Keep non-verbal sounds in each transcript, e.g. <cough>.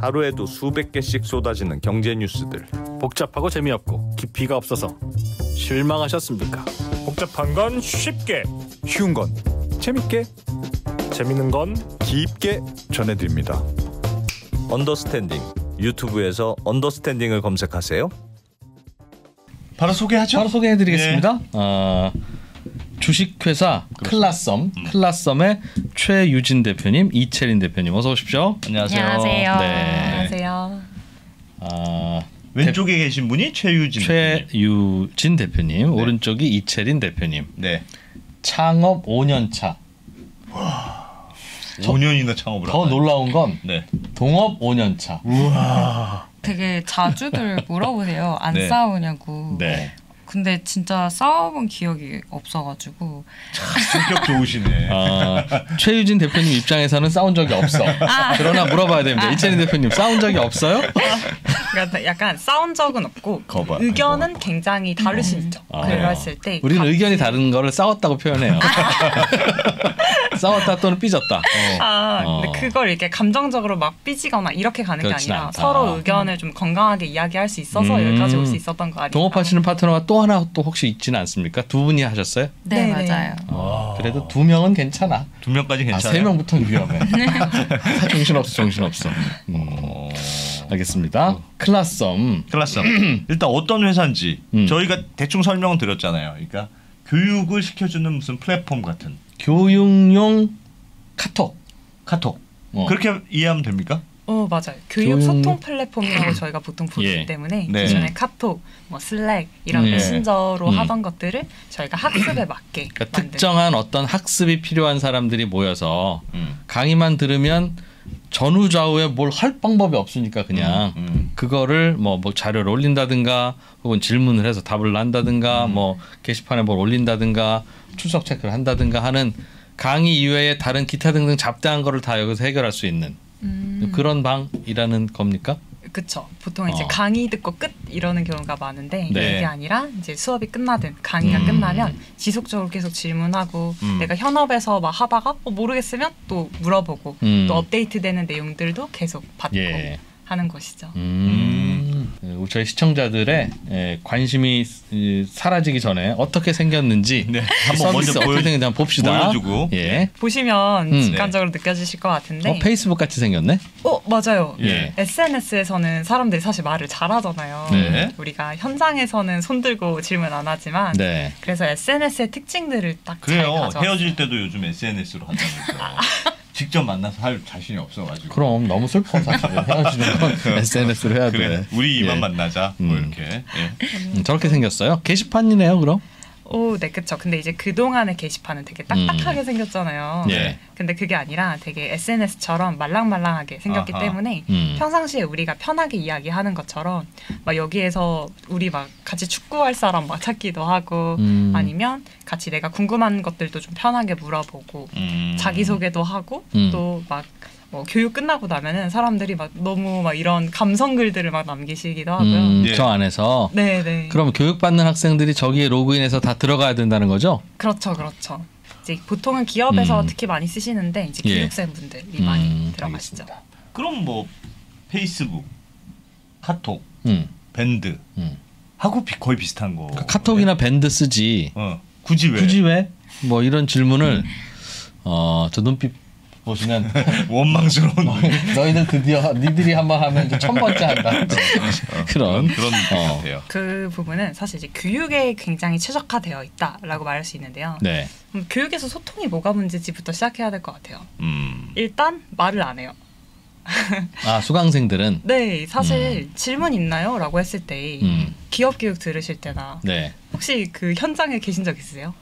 하루에도 수백 개씩 쏟아지는 경제 뉴스들. 복잡하고 재미없고 깊이가 없어서 실망하셨습니까? 복잡한 건 쉽게, 쉬운 건 재밌게 재밌는 건 깊게 전해드립니다. Understanding 유튜브에서 Understanding을 검색하세요. 바로 소개하죠. 바로 소개해드리겠습니다. 어, 주식회사 클라썸, 클라썸의 최유진 대표님, 이채린 대표님 어서 오십시오. 안녕하세요. 안녕하세요. 네. 안녕하세요. 아, 왼쪽에 계신 분이 최유진. 대표님. 최유진 대표님, 오른쪽이 이채린 대표님. 네. 창업 5년 차. 5년이나 창업을 더. 놀라운 건 네. 동업 5년 차. 되게 자주들 <laughs> 물어보세요. 안 네. 싸우냐고. 네. 근데 진짜 싸워본 기억이 없어가지고. 성격 좋으시네. <laughs> 아, 최유진 대표님 입장에서는 싸운 적이 없어. 그러나 물어봐야 됩니다. 이채린 대표님 싸운 적이 없어요? 그러니까 약간 싸운 적은 없고 거봐. 의견은 굉장히 다를 수 있죠. 아. 그랬을 때 우리는 같이- 의견이 다른 거를 싸웠다고 표현해요. <laughs> 싸웠다 또는 삐졌다. 아, 어. 근데 그걸 이렇게 감정적으로 막 삐지거나 이렇게 가는 게 아니라 않다. 서로 의견을 좀 건강하게 이야기할 수 있어서 음. 여기까지 올 수 있었던 거 아닌가. 동업하시는 파트너가 또 하나 또 혹시 있지는 않습니까? 두 분이 하셨어요? 네, 네, 네. 맞아요. 어, 그래도 두 명은 괜찮아. 두 명까지 아, 괜찮아요. 세 명부터 위험해. 다 <laughs> 정신 없어, 정신 없어. 음, 어. 알겠습니다. 클라썸. 클라스. <clears throat> 일단 어떤 회사인지 음. 저희가 대충 설명은 드렸잖아요. 그러니까 교육을 시켜주는 무슨 플랫폼 같은 교육용 카톡. 카톡. 어. 그렇게 이해하면 됩니까? 어 맞아요. 교육 교육- 소통 플랫폼이라고 저희가 보통 부르기 예. 때문에 네. 기존에 카톡, 뭐 슬랙 이런 예. 메신저로 음. 하던 것들을 저희가 학습에 맞게 그러니까. 특정한 어떤 학습이 필요한 사람들이 모여서 음. 강의만 들으면 전후 좌우에 뭘 할 방법이 없으니까 그냥 음. 그거를 뭐, 뭐 자료를 올린다든가 혹은 질문을 해서 답을 한다든가 음. 뭐 게시판에 뭘 올린다든가 출석 체크를 한다든가 하는 강의 이외에 다른 기타 등등 잡다한 거를 다 여기서 해결할 수 있는 음, 그런 방이라는 겁니까? 그쵸. 보통 이제 어. 강의 듣고 끝 이러는 경우가 많은데 네. 이게 아니라 이제 수업이 끝나든 강의가 음. 끝나면 지속적으로 계속 질문하고 음. 내가 현업에서 막 하다가 어, 모르겠으면 또 물어보고 음. 또 업데이트되는 내용들도 계속 받고 예. 하는 것이죠. 음. 예, 저희 시청자들의 예, 관심이 이, 사라지기 전에 어떻게 생겼는지 네. 한번 <laughs> 먼저 보여 한번 봅시다. 보여주고. 예. 보시면 음. 직관적으로 느껴지실 것 같은데 어, 페이스북 같이 생겼네. 어 맞아요. 예. SNS에서는 사람들이 사실 말을 잘하잖아요. 네. 우리가 현장에서는 손들고 질문 안 하지만 네. 그래서 SNS의 특징들을 딱잘 그래요. 헤어질 때도 요즘 SNS로 한다면서요. <laughs> 직접 만나서 할 자신이 없어가지고. 그럼 너무 슬퍼 사실 헤어지는 건 SNS로 해야 돼. 그래. 우리 이만 예. 만나자. 뭐 음. 이렇게. 예. 음, 저렇게 생겼어요. 게시판이네요, 그럼. 오, 네, 그쵸. 근데 이제 그동안의 게시판은 되게 딱딱하게 생겼잖아요. 음. 예. 근데 그게 아니라 되게 SNS처럼 말랑말랑하게 생겼기 아하. 때문에 음. 평상시에 우리가 편하게 이야기하는 것처럼 막 여기에서 우리 막 같이 축구할 사람 막 찾기도 하고 음. 아니면 같이 내가 궁금한 것들도 좀 편하게 물어보고 음. 자기소개도 하고 음. 또막 뭐 교육 끝나고 나면은 사람들이 막 너무 막 이런 감성 글들을 막 남기시기도 하고요. 음, 예. 저 안에서. 네, 네. 그럼 교육받는 학생들이 저기에 로그인해서 다 들어가야 된다는 거죠? 그렇죠, 그렇죠. 이제 보통은 기업에서 음. 특히 많이 쓰시는데 이제 예. 교육생분들이 음, 많이 들어가시죠. 그럼 뭐 페이스북, 카톡, 음. 밴드 음. 하고 비- 거의 비슷한 거. 그 카톡이나 밴드 쓰지. 어. 굳이 왜? 굳이 왜? 뭐 이런 질문을 어, 저 눈빛 보시면 <laughs> 원망스러운 너희들 드디어 니들이 한번 하면 이제 천 번째 한다. <laughs> 그런 그런 <laughs> 느낌 어. 같아요. 그 부분은 사실 이제 교육에 굉장히 최적화되어 있다라고 말할 수 있는데요. 네. 그럼 교육에서 소통이 뭐가 문제지부터 시작해야 될 것 같아요. 음. 일단 말을 안 해요. 아 수강생들은 네, 사실 질문 있나요? 라고 했을 때 음. 기업 교육 들으실 때나 네 혹시 그 현장에 계신 적 있으세요?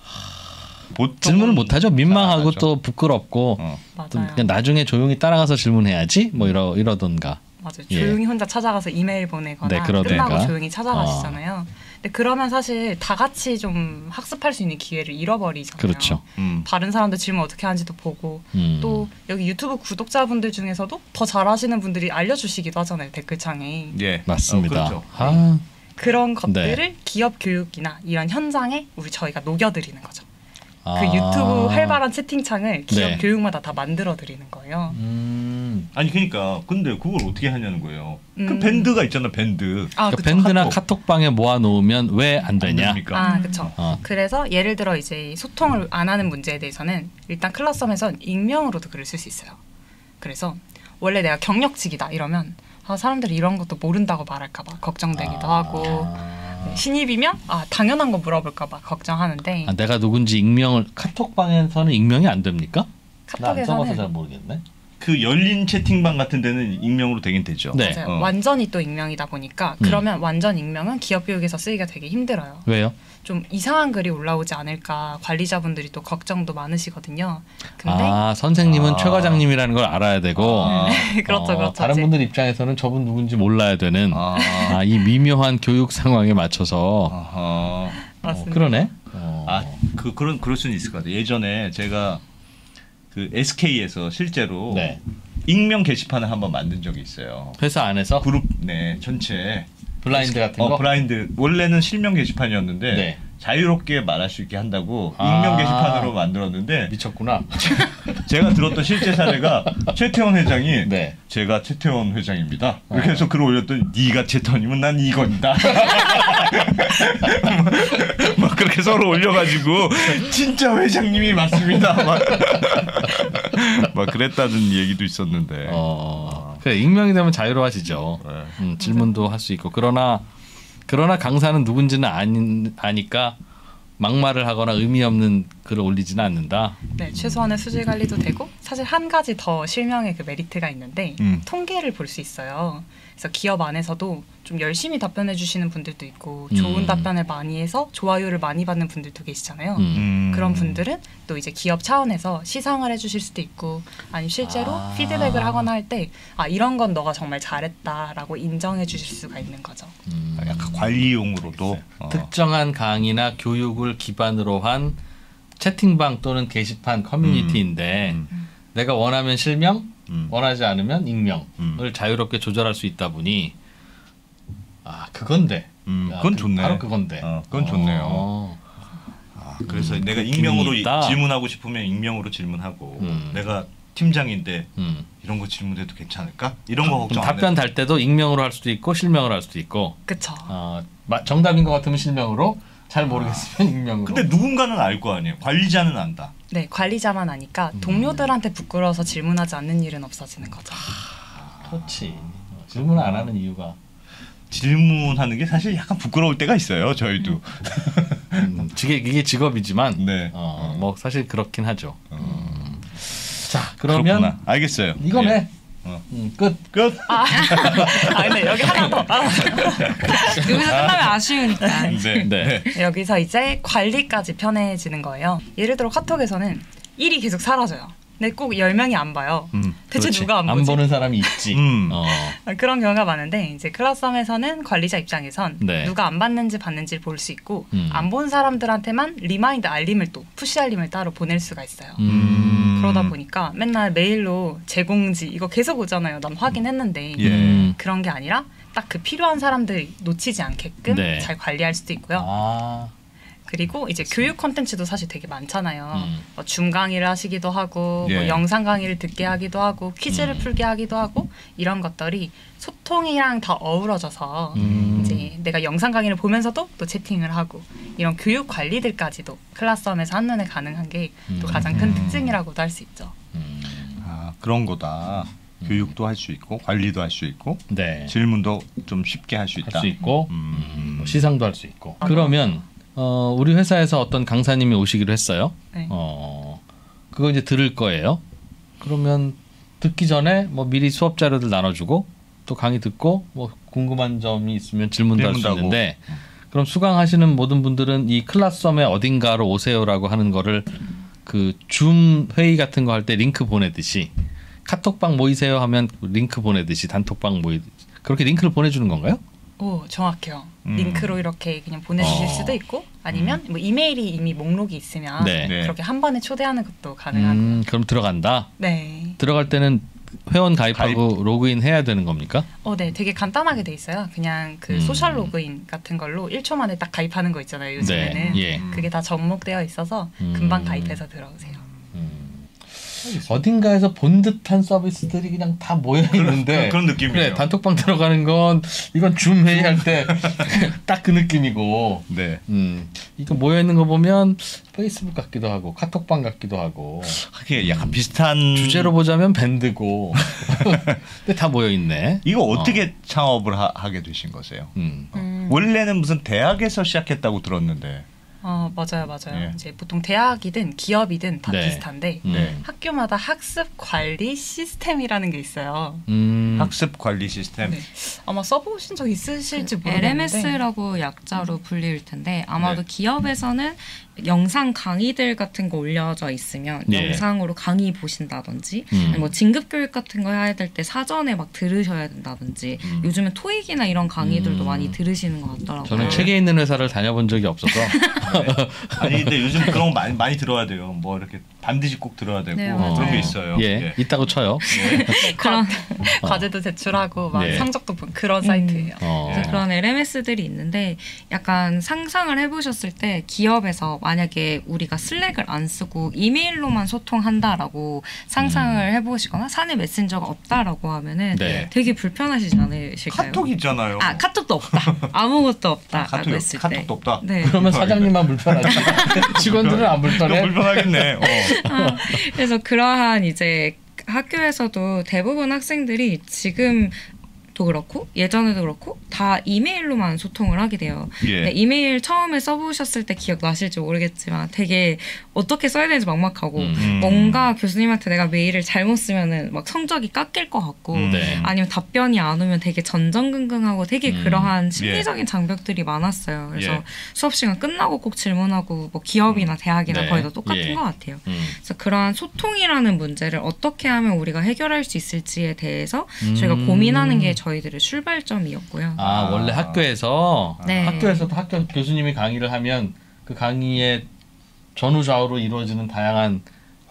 질문을 못 하죠. 민망하고. 또 부끄럽고 어. 또 맞아요. 그냥 나중에 조용히 따라가서 질문해야지 뭐 이러 이러던가. 맞아요. 예. 조용히 혼자 찾아가서 이메일 보내거나 네. 끝나고 조용히 찾아가시잖아요. 근데 그러면 사실 다 같이 좀 학습할 수 있는 기회를 잃어버리잖아요. 그렇죠. 음. 다른 사람들 질문 어떻게 하는지도 보고 음. 또 여기 유튜브 구독자분들 중에서도 더 잘하시는 분들이 알려주시기도 하잖아요 댓글창에 예. 맞습니다. 어, 그렇죠. 아, 그런 것들을 네. 기업 교육이나 이런 현장에 우리 저희가 녹여드리는 거죠. 아. 그 유튜브 활발한 채팅창을 기업 네. 교육마다 다 만들어 드리는 거예요. 음, 아니 그러니까 근데 그걸 어떻게 하냐는 거예요. 그 음. 밴드가 있잖아 밴드. 아, 그 그쵸. 밴드나 카톡. 카톡 방에 모아 놓으면 왜안안 되냐? 아, 그렇죠. 어. 그래서 예를 들어 이제 소통을 안 하는 문제에 대해서는 일단 클라썸에선 익명으로도 글을 쓸 수 있어요. 그래서 원래 내가 경력직이다 이러면 아, 사람들이 이런 것도 모른다고 말할까봐 걱정되기도 아. 하고 네, 신입이면 아 당연한 거 물어볼까 봐 걱정하는데 아, 내가 누군지 익명을 카톡방에서는 익명이 안 됩니까? 나안 써봐서 잘 모르겠네. 그 열린 채팅방 같은 데는 익명으로 되긴 되죠. 네. 맞아요. 어. 완전히 또 익명이다 보니까 음. 그러면 완전 익명은 기업 교육에서 쓰기가 되게 힘들어요. 왜요? 좀 이상한 글이 올라오지 않을까 관리자분들이 또 걱정도 많으시거든요. 근데 아 선생님은 아. 최 과장님이라는 걸 알아야 되고 아, <laughs> 그렇죠, 어, 그렇죠. 다른 분들 입장에서는 저분 누군지 몰라야 되는 아, 아, 이 미묘한 교육 상황에 맞춰서 아하. 어, 맞습니다. 그러네. 어. 아, 그 그런 그럴 수는 있을 것 같아요. 예전에 제가 그 SK에서 실제로 네. 익명 게시판을 한번 만든 적이 있어요. 회사 안에서 그룹 네 전체 블라인드 같은 어, 거. 블라인드 원래는 실명 게시판이었는데 네. 자유롭게 말할 수 있게 한다고 아. 익명 게시판으로 만들었는데 미쳤구나. <laughs> 제가 들었던 실제 사례가 최태원 회장이 네. 제가 최태원 회장입니다. 이렇게 해서 글을 올렸더니 네가 최태원이면 난 이건다. <laughs> 막 그렇게 서로 올려가지고 진짜 회장님이 맞습니다. 막, 막 그랬다는 얘기도 있었는데. 어. 그래 익명이 되면 자유로워지죠. 네. 음, 질문도 할 수 있고 그러나 그러나 강사는 누군지는 아니, 아니까 막말을 하거나 의미 없는 글을 올리지는 않는다. 네, 최소한의 수질 관리도 되고 사실 한 가지 더 실명의 그 메리트가 있는데 음. 통계를 볼 수 있어요. 그래서 기업 안에서도 좀 열심히 답변해 주시는 분들도 있고 좋은 음. 답변을 많이 해서 좋아요를 많이 받는 분들도 계시잖아요. 음. 음. 그런 분들은 또 이제 기업 차원에서 시상을 해 주실 수도 있고 아니면 실제로 아. 피드백을 하거나 할 때 아 이런 건 너가 정말 잘했다라고 인정해 주실 수가 있는 거죠. 음. 약간 관리용으로도 어. 특정한 강의나 교육을 기반으로 한 채팅방 또는 게시판 커뮤니티인데 음. 내가 원하면 실명, 음. 원하지 않으면 익명을 음. 자유롭게 조절할 수 있다 보니 아 그건데. 음, 야, 그건 그- 좋네. 바로 그건데. 어, 그건 좋네요. 어. 아, 그래서 내가 느낌이 익명으로. 질문하고 싶으면 익명으로 질문하고 음. 내가 팀장인데 음. 이런 거 질문해도 괜찮을까? 이런 거 걱정 안 답변 해. 달 때도 익명으로 할 수도 있고 실명으로 할 수도 있고 그쵸? 어, 마- 정답인 것 같으면 실명으로 잘 모르겠으면 익명으로. 근데 누군가는 알 거 아니에요. 관리자는 안다. 네, 관리자만 아니까 음. 동료들한테 부끄러워서 질문하지 않는 일은 없어지는 거죠. 그렇지. 어, 질문 안 하는 이유가 질문하는 게 사실 약간 부끄러울 때가 있어요. 저희도. 음, <laughs> 이게 이게 직업이지만 네. 어, 뭐 사실 그렇긴 하죠. 음. 자 그러면 그렇구나. 알겠어요. 이거네. 예. 어. 음, 끝. 끝. 아, <laughs> 아 근데 여기 하나 더. 아, 여기서 끝나면 아쉬우니까. 네. 네. 여기서 이제 관리까지 편해지는 거예요. 예를 들어 카톡에서는 일이 계속 사라져요. 근데 꼭 10명이 안 봐요. 음. 대체 그렇지. 누가 안 보지? 보는 사람이 있지. 음. 어. 아, 그런 경우가 많은데 이제 클라썸에서는 관리자 입장에선 네. 누가 안 봤는지 봤는지를 볼 수 있고 음. 안 본 사람들한테만 remind 알림을 또 push 알림을 따로 보낼 수가 있어요. 음. 그러다 보니까 맨날 메일로 제공지 이거 계속 오잖아요. 난 확인했는데 예. 음. 그런 게 아니라 딱 그 필요한 사람들 놓치지 않게끔 네. 잘 관리할 수도 있고요. 아. 그리고 이제 교육 컨텐츠도 사실 되게 많잖아요. 음. 뭐줌 강의를 하시기도 하고 뭐 예. 영상 강의를 듣게 하기도 하고 퀴즈를 음. 풀게 하기도 하고 이런 것들이 소통이랑 다 어우러져서 음. 이제 내가 영상 강의를 보면서도 또 채팅을 하고 이런 교육 관리들까지도 클라스홈에서 한눈에 가능한 게또 음. 가장 큰 특징이라고도 할 수 있죠. 음. 아, 그런 거다. 교육도 할 수 있고 관리도 할 수 있고 네. 질문도 좀 쉽게 할 수 있다. 할 수 있고 음. 음, 뭐 시상도 할 수 있고. 아. 그러면 어, 우리 회사에서 어떤 강사님이 오시기로 했어요. 네. 어, 그거 이제 들을 거예요. 그러면 듣기 전에 뭐 미리 수업 자료들 나눠주고 또 강의 듣고 뭐 궁금한 점이 있으면 질문도 할 수. 있는데 그럼 수강하시는 모든 분들은 이 클라썸의 어딘가로 오세요라고 하는 거를 그 줌 회의 같은 거 할 때 링크 보내듯이 카톡방 모이세요 하면 링크 보내듯이 단톡방 모이 그렇게 링크를 보내주는 건가요? 오 정확해요. 음. 링크로 이렇게 그냥 보내주실 어. 수도 있고 아니면 뭐 이메일이 이미 목록이 있으면 네. 네. 그렇게 한 번에 초대하는 것도 가능하고. 음, 그럼 들어간다. 네. 들어갈 때는 회원 가입하고 로그인 해야 되는 겁니까? 어, 네, 되게 간단하게 돼 있어요. 그냥 그 음. social 로그인 같은 걸로 1초 만에 딱 가입하는 거 있잖아요. 요즘에는 네, 예. 그게 다 접목되어 있어서 음. 금방 가입해서 들어오세요. 음. 어딘가에서 본 듯한 서비스들이 그냥 다 모여 있는데 그런- 그런 느낌이에요. 그래 단톡방 들어가는 건 이건 줌 회의할 때 <laughs> <laughs> 딱 그 느낌이고 네. 음 이거 모여 있는 거 보면 페이스북 같기도 하고 카톡방 같기도 하고 하긴 약간 비슷한 주제로 보자면 밴드고 <laughs> 근데 다 모여 있네. 이거 어떻게 창업을 하, 게 되신 거세요? 음. 음. 원래는 무슨 대학에서 시작했다고 들었는데. 어 맞아요 맞아요. 예. 이제 보통 대학이든 기업이든 다 네. 비슷한데 음. 네. 학교마다 학습 관리 시스템이라는 게 있어요. 음. 학습 관리 시스템. 네. 아마 써보신 적 있으실지 모르겠는데 LMS라고 약자로 불릴 텐데 아마도 네. 기업에서는 영상 강의들 같은 거 올려져 있으면 예. 영상으로 강의 보신다든지 음. 뭐 진급 교육 같은 거 해야 될 때 사전에 막 들으셔야 된다든지 음. 요즘은 토익이나 이런 강의들도 음. 많이 들으시는 것 같더라고요. 저는 책에 있는 회사를 다녀본 적이 없어서 <laughs> <laughs> 아니 근데 요즘 그런 거 많이 많이 들어야 돼요. 뭐 이렇게 반드시 꼭 들어야 되고 네, 그런 맞아요. 게 있어요. 예, 예. 있다고 쳐요. <laughs> 그런 과제도 제출하고 막 네. 성적도 본 그런 사이트예요. 어. 그래서 그런 LMS들이 있는데 약간 상상을 해보셨을 때 기업에서 만약에 우리가 슬랙을 안 쓰고 이메일로만 소통한다라고 상상을 해보시거나 사내 메신저가 없다라고 하면은 네. 되게 불편하시지 않으실까요? 카톡 있잖아요. 아 카톡도 없다. <laughs> 아무것도 없다. 아, 카톡 했을 카톡도 때. 없다. 네. 그러면 사장님만 불편하지. <laughs> 직원들은 안 불편해. 불편하겠네. 어. 그래서 그러한 이제 학교에서도 대부분 학생들이 지금 도 그렇고 예전에도 그렇고 다 이메일로만 소통을 하게 돼요. 예. 이메일 처음에 써보셨을 때 기억 나실지 모르겠지만 되게 어떻게 써야 되는지 막막하고 음. 뭔가 교수님한테 내가 메일을 잘못 쓰면은 막 성적이 깎일 것 같고 음. 네. 아니면 답변이 안 오면 되게 전전긍긍하고 되게 음. 그러한 심리적인 장벽들이 많았어요. 그래서 예. 수업 시간 끝나고 꼭 질문하고 뭐 기업이나 대학이나 네. 거의 다 똑같은 예. 것 같아요. 음. 그래서 그러한 소통이라는 문제를 어떻게 하면 우리가 해결할 수 있을지에 대해서 저희가 음. 고민하는 게 저희들의 출발점이었고요. 아, 원래 학교에서 네. 학교에서도 학교 교수님이 강의를 하면 그 강의에 전후 좌우로 이루어지는 다양한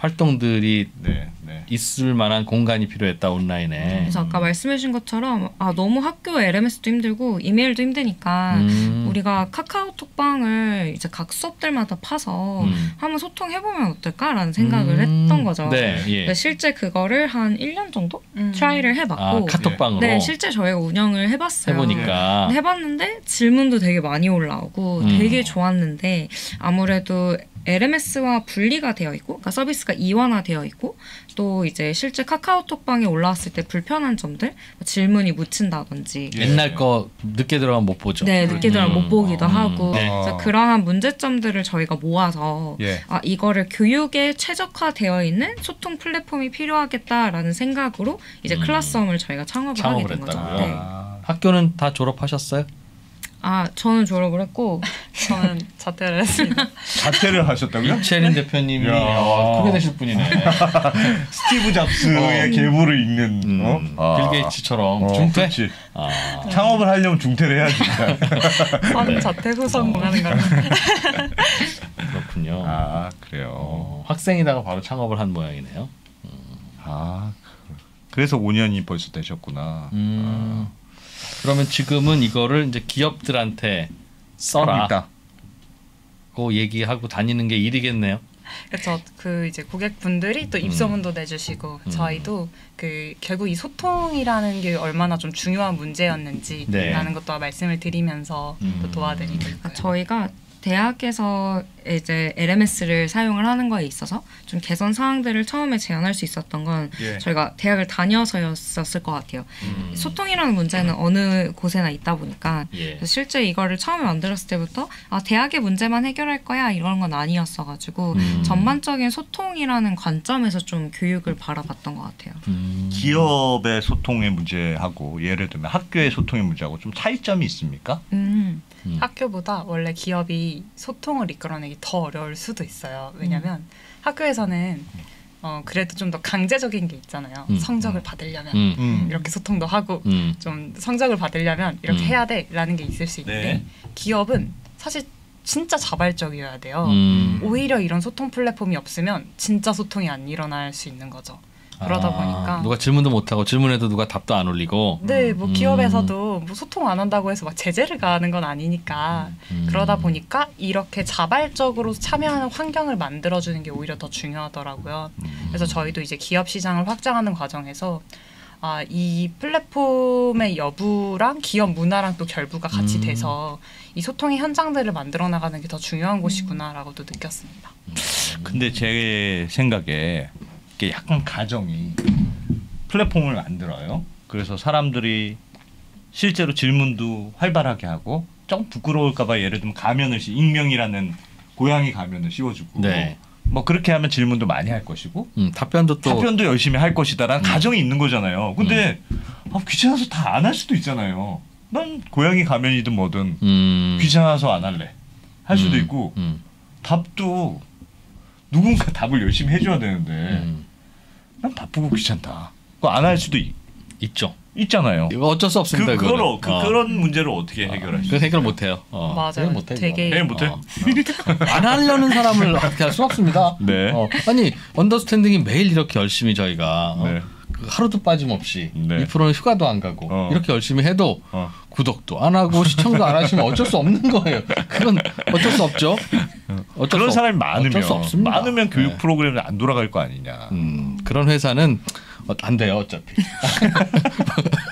활동들이 네, 네. 있을 만한 공간이 필요했다 온라인에. 그래서 아까 말씀해주신 것처럼 아 너무 학교 LMS도 힘들고 이메일도 힘드니까 음. 우리가 카카오톡방을 이제 각 수업들마다 파서 음. 한번 소통해보면 어떨까라는 생각을 음. 했던 거죠. 네, 예. 근데 실제 그거를 한 1년 정도 음. try를 해봤고 아, 카톡방으로 네 실제 저희가 운영을 해봤어요. 해보니까 근데 해봤는데 질문도 되게 많이 올라오고 음. 되게 좋았는데 아무래도 LMS와 분리가 되어 있고, 그러니까 서비스가 이원화되어 있고, 또 이제 실제 카카오톡방에 올라왔을 때 불편한 점들, 뭐 질문이 묻힌다든지, 예. 옛날 거 늦게 들어가면 못 보죠. 네 늦게 들어가면 음. 못 보기도 음. 하고, 네. 그래서 그러한 문제점들을 저희가 모아서 예. 아 이거를 교육에 최적화되어 있는 소통 플랫폼이 필요하겠다라는 생각으로 이제 음. 클라스홈을 저희가 창업을, 창업을 하게 된 거죠. 했다고요? 네. 아, 학교는 다 졸업하셨어요? 아 저는 졸업을 했고 <laughs> 저는 자퇴를 했습니다. 자퇴를 하셨다고요? 이채린 대표님이 야. 어, 크게 되실 분이네. <laughs> 스티브 잡스의 어. 계보를 읽는 음, 어? 아. 빌 게이츠처럼 어, 중퇴. 아, 창업을 하려면 중퇴를 해야지. <laughs> 선 자퇴 후 성공하는 거라. 그렇군요. 아 그래요. 어, 학생이다가 바로 창업을 한 모양이네요. 아 그- 그래서 5년이 벌써 되셨구나. 음, 그러면 지금은 이거를 이제 기업들한테 써라. 고 얘기하고 다니는 게 일이겠네요. 그렇죠. 그 이제 고객분들이 또 입소문도 내주시고 음. 저희도 그 결국 이 소통이라는 게 얼마나 좀 중요한 문제였는지라는 네. 것도 말씀을 드리면서 음. 또 도와드리고 있고요. 그러니까 저희가 대학에서 이제 LMS를 사용을 하는 거에 있어서 좀 개선 사항들을 처음에 제안할 수 있었던 건 예. 저희가 대학을 다녀서였었을 것 같아요. 음. 소통이라는 문제는 어느 곳에나 있다 보니까 예. 실제 이거를 처음에 만들었을 때부터 아 대학의 문제만 해결할 거야 이런 건 아니었어가지고 음. 전반적인 소통이라는 관점에서 좀 교육을 바라봤던 것 같아요. 음. 기업의 소통의 문제하고 예를 들면 학교의 소통의 문제하고 좀 차이점이 있습니까? 음. 음. 학교보다 원래 기업이 소통을 이끌어내기 더 어려울 수도 있어요. 왜냐하면 학교에서는 어, 그래도 좀 더 강제적인 게 있잖아요. 음. 성적을 음. 받으려면 음. 음. 이렇게 소통도 하고 음. 좀 성적을 받으려면 이렇게 음. 해야 돼라는 게 있을 수 있는데 네. 기업은 사실 진짜 자발적이어야 돼요. 음. 오히려 이런 소통 플랫폼이 없으면 진짜 소통이 안 일어날 수 있는 거죠. 그러다 아, 보니까 누가 질문도 못 하고 질문해도 누가 답도 안 올리고 네, 뭐 음. 기업에서도 뭐 소통 안 한다고 해서 막 제재를 가하는 건 아니니까 음. 그러다 보니까 이렇게 자발적으로 참여하는 환경을 만들어 주는 게 오히려 더 중요하더라고요. 음. 그래서 저희도 이제 기업 시장을 확장하는 과정에서 아, 이 플랫폼의 여부랑 기업 문화랑 또 결부가 같이 음. 돼서 이 소통의 현장들을 만들어 나가는 게 더 중요한 곳이구나라고도 느꼈습니다. 근데 제 생각에 약간 가정이 플랫폼을 만들어요. 그래서 사람들이 실제로 질문도 활발하게 하고 좀 부끄러울까봐 예를 들면 가면을 씌 익명이라는 고양이 가면을 씌워주고 네. 뭐 그렇게 하면 질문도 많이 할 것이고 음, 답변도 또 답변도 열심히 할 것이다라는 가정이 있는 거잖아요. 근데 아, 귀찮아서 다 안 할 수도 있잖아요. 난 고양이 가면이든 뭐든 음, 귀찮아서 안 할래 할 수도 음, 있고 음, 답도 누군가 답을 열심히 해줘야 되는데 음, 난 바쁘고 귀찮다. 그거 안 할 수도 있, 있죠. 있잖아요. 이거 어쩔 수 그, 없습니다. 그걸 그거는. 어, 그, 어. 그런 문제를 어떻게 해결하시죠? 그 해결 못 해요. 어, 맞아요. 해결 못 해. 되게- 이거. 해결 못 해? 어. 안 하려는 사람을 어떻게 할 수 없습니다. <laughs> 네. 어, 아니 언더스탠딩이 매일 이렇게 열심히 저희가 어, 네. 그 하루도 빠짐없이 네. 이 프로는 휴가도 안 가고 어. 이렇게 열심히 해도 어. 구독도 안 하고 시청도 안 하시면 어쩔 수 없는 거예요. 그건 어쩔 수 없죠. 어쩔 그런 수 사람이 없- 많으면 어쩔 수 없습니다. 많으면 교육 네. 프로그램이 안 돌아갈 거 아니냐. 음, 그런 회사는 어, 안 돼요 어차피. <laughs>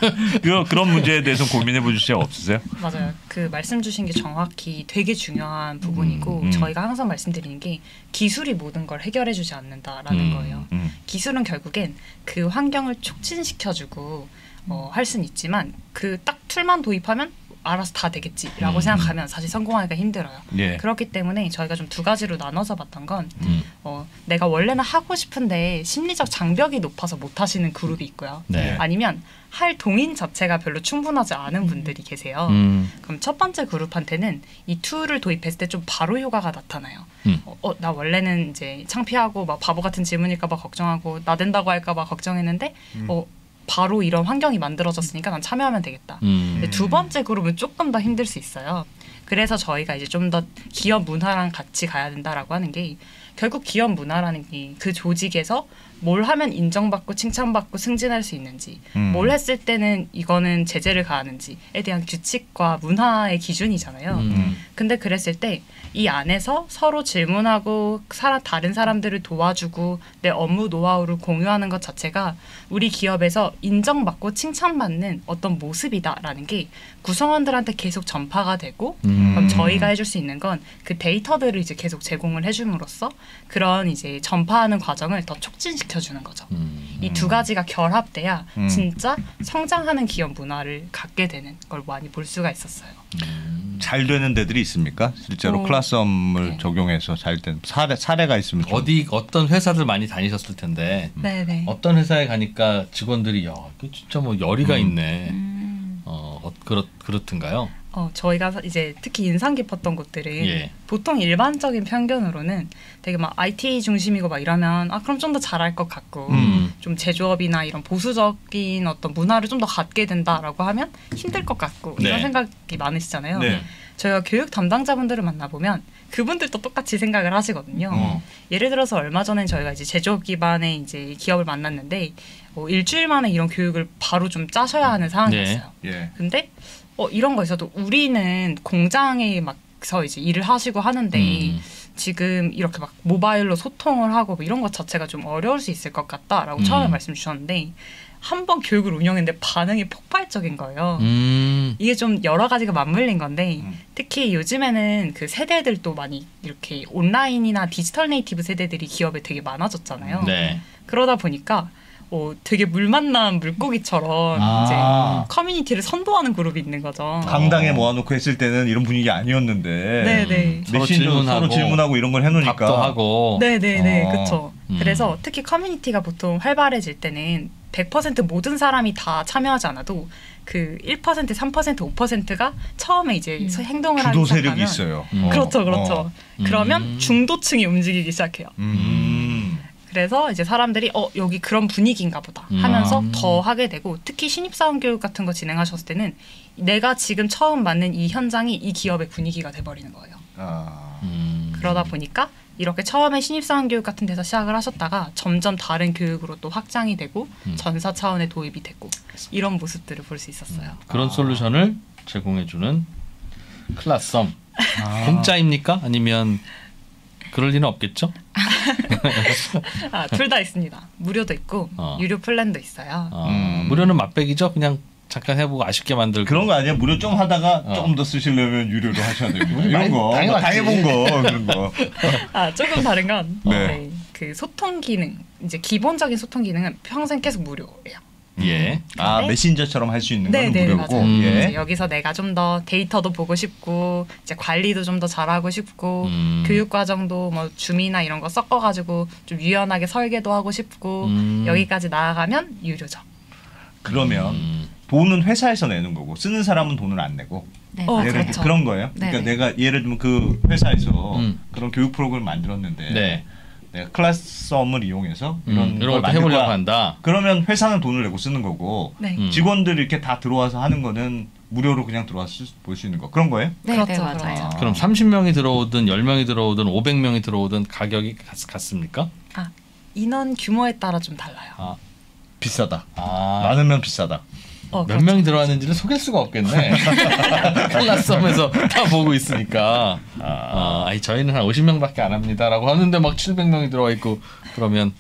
<laughs> 그, 그런 문제에 대해서 고민해 보실 적 없으세요? 맞아요. 그 말씀 주신 게 정확히 되게 중요한 부분이고 음, 음. 저희가 항상 말씀드리는 게 기술이 모든 걸 해결해 주지 않는다라는 음, 거예요. 음. 기술은 결국엔 그 환경을 촉진시켜 주고 어, 할 수는 있지만 그 딱 툴만 도입하면 알아서 다 되겠지라고 음. 생각하면 사실 성공하기가 힘들어요. 예. 그렇기 때문에 저희가 좀 두 가지로 나눠서 봤던 건 음, 어, 내가 원래는 하고 싶은데 심리적 장벽이 높아서 못 하시는 그룹이 있고요. 네. 아니면 할 동인 자체가 별로 충분하지 않은 분들이 계세요. 음, 그럼 첫 번째 그룹한테는 이 tool을 도입했을 때 좀 바로 효과가 나타나요. 음. 어, 어, 나 원래는 이제 창피하고 막 바보 같은 질문일까봐 걱정하고 나댄다고 할까봐 걱정했는데 어, 바로 이런 환경이 만들어졌으니까 난 참여하면 되겠다. 음, 두 번째 그룹은 조금 더 힘들 수 있어요. 그래서 저희가 이제 좀 더 기업 문화랑 같이 가야 된다라고 하는 게 결국 기업 문화라는 게 그 조직에서 뭘 하면 인정받고 칭찬받고 승진할 수 있는지, 음. 뭘 했을 때는 이거는 제재를 가하는지에 대한 규칙과 문화의 기준이잖아요. 음, 근데 그랬을 때 이 안에서 서로 질문하고 사람 다른 사람들을 도와주고 내 업무 노하우를 공유하는 것 자체가 우리 기업에서 인정받고 칭찬받는 어떤 모습이다라는 게 구성원들한테 계속 전파가 되고 음. 그럼 저희가 해줄 수 있는 건 그 데이터들을 이제 계속 제공을 해줌으로써 그런 이제 전파하는 과정을 더 촉진시켜 주는 거죠. 음. 이두 가지가 결합돼야 음. 진짜 성장하는 기업 문화를 갖게 되는 걸 많이 볼 수가 있었어요. 잘 되는 데들이 있습니까? 실제로 어, 클라스엄을 네. 적용해서 잘 된 사례 사례가 있으면 좀. 어디 어떤 회사들 많이 다니셨을 텐데 네네. 어떤 회사에 가니까 직원들이 야, 그 진짜 뭐 열의가 음. 있네. 음. 어, 어 그렇 그렇든가요? 어, 저희가 사- 이제 특히 인상 깊었던 곳들은 예. 보통 일반적인 편견으로는 되게 막 IT 중심이고 막 이러면 아 그럼 좀 더 잘할 것 같고 음. 좀 제조업이나 이런 보수적인 어떤 문화를 좀 더 갖게 된다라고 하면 힘들 것 같고 네. 이런 생각이 많으시잖아요. 네. 저희가 교육 담당자분들을 만나보면 그분들도 똑같이 생각을 하시거든요. 어. 예를 들어서 얼마 전에 저희가 이제 제조업 기반의 이제 기업을 만났는데 어, 일주일 만에 이런 교육을 바로 좀 짜셔야 하는 상황이었어요. 예. 근데 어, 이런 거 있어도 우리는 공장에 막서 이제 일을 하시고 하는데 음. 지금 이렇게 막 모바일로 소통을 하고 뭐 이런 것 자체가 좀 어려울 수 있을 것 같다라고 음. 처음에 말씀 주셨는데 한 번 교육을 운영했는데 반응이 폭발적인 거예요. 음. 이게 좀 여러 가지가 맞물린 건데 음. 특히 요즘에는 그 세대들도 많이 이렇게 온라인이나 디지털 네이티브 세대들이 기업에 되게 많아졌잖아요. 네. 그러다 보니까 어, 되게 물 만난 물고기처럼 아. 이제 커뮤니티를 선도하는 그룹이 있는 거죠. 강당에 모아놓고 했을 때는 이런 분위기 아니었는데. 네네. 서로 메신저로 질문하고, 서로 질문하고 이런 걸 해놓으니까. 답도 하고. 네네네, 어. 그렇죠. 음. 그래서 특히 커뮤니티가 보통 활발해질 때는 100% 모든 사람이 다 참여하지 않아도 그 1%, 3%, 5%가 처음에 이제 음. 행동을 하기 주도 세력이 있어요. 음. 어. 그렇죠, 그렇죠. 어. 그러면 음. 중도층이 움직이기 시작해요. 음. 그래서 이제 사람들이 어 여기 그런 분위기인가 보다 음. 하면서 아. 더 하게 되고 특히 신입사원 교육 같은 거 진행하셨을 때는 내가 지금 처음 맞는 이 현장이 이 기업의 분위기가 돼버리는 거예요. 아. 음. 그러다 보니까 이렇게 처음에 신입사원 교육 같은 데서 시작을 하셨다가 점점 다른 교육으로 또 확장이 되고 음. 전사 차원의 도입이 되고 이런 모습들을 볼 수 있었어요. 그런 솔루션을 제공해주는 클라썸 아. 공짜입니까? 아니면 그럴 리는 없겠죠? 아, 둘 다 있습니다. 무료도 있고 어. 유료 플랜도 있어요. 어, 음. 무료는 맛백이죠. 그냥 잠깐 해보고 아쉽게 만들고 그런 거 아니야? 무료 좀 하다가 어. 조금 더 쓰시려면 유료로 하셔야 됩니다. 많이 이런 거 당해봤지. 당해본 거 그런 거. 아 조금 다른 건 네. 네, 그 소통 기능 이제 기본적인 소통 기능은 평생 계속 무료예요. 예. 아 네. 메신저처럼 할 수 있는 건 네, 네, 무료고. 맞아요. 음. 예. 여기서 내가 좀 더 데이터도 보고 싶고 이제 관리도 좀 더 잘하고 싶고 음. 교육 과정도 뭐 줌이나 이런 거 섞어가지고 좀 유연하게 설계도 하고 싶고 음. 여기까지 나아가면 유료죠. 그러면 음. 돈은 회사에서 내는 거고 쓰는 사람은 돈을 안 내고. 네, 어. 예를 그렇죠. 그런 거예요. 그러니까 네네. 내가 예를 들면 그 회사에서 음. 그런 교육 프로그램을 만들었는데 네. 내가 클래스 썸을 이용해서 음, 이런 이런 걸 것도 만들 해보려고 거야. 한다. 그러면 회사는 돈을 내고 쓰는 거고 네. 음. 직원들이 이렇게 다 들어와서 하는 거는 무료로 그냥 들어와서 볼 수 있는 거 그런 거예요? 네, 그렇죠, 네, 맞아요. 그렇죠. 그럼 30명이 들어오든 10명이 들어오든 500명이 들어오든 가격이 같, 같습니까? 아 인원 규모에 따라 좀 달라요. 아, 비싸다. 아 많으면 비싸다. 어, 몇 그렇죠. 명이 들어왔는지를 속일 수가 없겠네. <laughs> 클라썸에서 다 보고 있으니까. 아, 아니 저희는 한 50명밖에 안 합니다라고 하는데 막 700명이 들어와 있고 그러면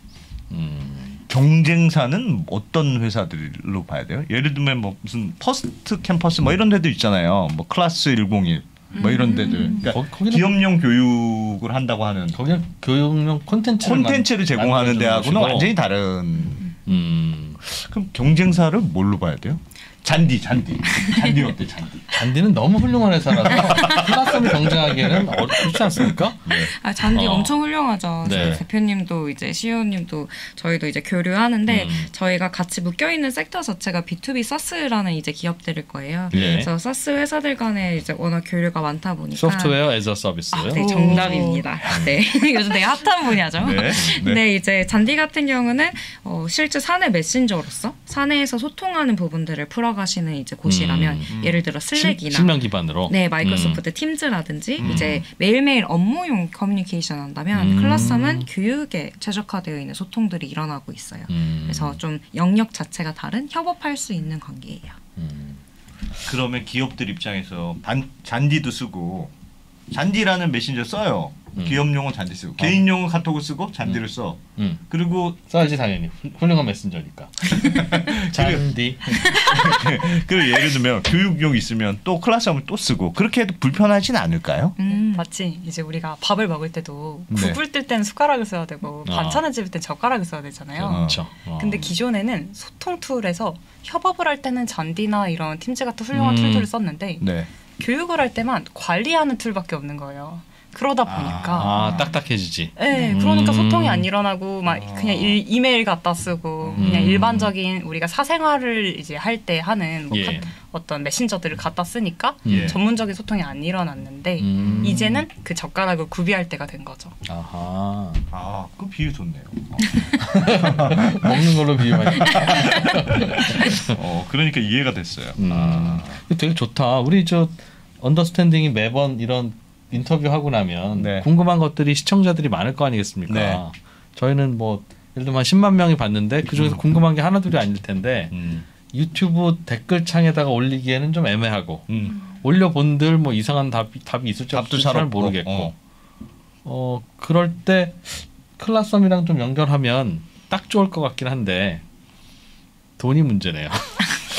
음, 경쟁사는 어떤 회사들로 봐야 돼요? 예를 들면 뭐 무슨 패스트 캠퍼스 뭐 이런 데도 있잖아요. 뭐 클래스 101 뭐 이런 데들. 그러니까 거- 기업용 교육을 한다고 하는 거기는 교육용 콘텐츠를 콘텐츠를 제공하는 데하고는. 완전히 다른. 음, 그럼 경쟁사를 뭘로 봐야 돼요? 잔디, 잔디. 잔디 어때, 잔디? 잔디는 너무 훌륭한 회사라서 클라썸이 경쟁하기에는 어렵지 않습니까? 아 잔디 어. 엄청 훌륭하죠. 네. 저희 대표님도 이제 CEO님도 저희도 이제 교류하는데 음. 저희가 같이 묶여 있는 섹터 자체가 B2B 서스라는 이제 기업들일 거예요. 예. 그래서 SaaS 회사들 간에 이제 워낙 교류가 많다 보니까 software as a service. 아, 네, 정답입니다. <laughs> 네. 요즘 되게 핫한 분야죠. 네, 네. 근데 이제 잔디 같은 경우는 어, 실제 사내 메신저로서 사내에서 소통하는 부분들을 풀어 가시는 이제 곳이라면 음, 예를 들어 슬랙이나 실명 기반으로. 네, 마이크로소프트 팀즈라든지 음. 이제 매일매일 업무용 커뮤니케이션 한다면 음. 클라썸은 교육에 최적화되어 있는 소통들이 일어나고 있어요. 음. 그래서 좀 영역 자체가 다른 협업할 수 있는 관계예요. 음. 그러면 기업들 입장에서 반, 잔디도 쓰고 잔디라는 메신저 써요. 음. 기업용은 잔디 쓰고 개인용은 카톡을 쓰고 잔디를 써. 음. 그리고 써야지 당연히 훌- 훌륭한 메신저니까. <laughs> 잔디. <laughs> 그리고 예를 들면 교육용 있으면 또 클래스홈을 또 쓰고 그렇게 해도 불편하진 않을까요? 음. 마치 이제 우리가 밥을 먹을 때도 네. 국을 뜰 때는 숟가락을 써야 되고 아. 반찬을 집을 땐 젓가락을 써야 되잖아요. 그렇죠. 어. 근데 기존에는 소통 툴에서 협업을 할 때는 잔디나 이런 팀즈 같은 훌륭한 음. 툴들을 썼는데 네. 교육을 할 때만 관리하는 툴밖에 없는 거예요. 그러다 보니까 아 딱딱해지지. 네, 그러니까 음. 소통이 안 일어나고 막 그냥 일, 이메일 갖다 쓰고 음. 그냥 일반적인 우리가 사생활을 이제 할 때 하는 뭐 예. 카- 어떤 메신저들을 갖다 쓰니까 예. 전문적인 소통이 안 일어났는데 음. 이제는 그 젓가락을 구비할 때가 된 거죠. 아하. 아, 그 비유 좋네요. 어. <laughs> 먹는 걸로 비유하니까. <laughs> 어, 그러니까 이해가 됐어요. 음. 아. 되게 좋다. 우리 저 언더스탠딩이 매번 이런 인터뷰 하고 나면 네. 궁금한 것들이 시청자들이 많을 거 아니겠습니까? 네. 저희는 뭐 예를 들면 한 10만 명이 봤는데 그 중에서 궁금한 게 하나 둘이 아닐 텐데 음. 유튜브 댓글창에다가 올리기에는 좀 애매하고 음. 올려본들 뭐 이상한 답이, 답이 있을지 없을지 잘잘 없고, 모르겠고 어. 어 그럴 때 클라썸이랑 좀 연결하면 딱 좋을 것 같긴 한데 돈이 문제네요. <laughs>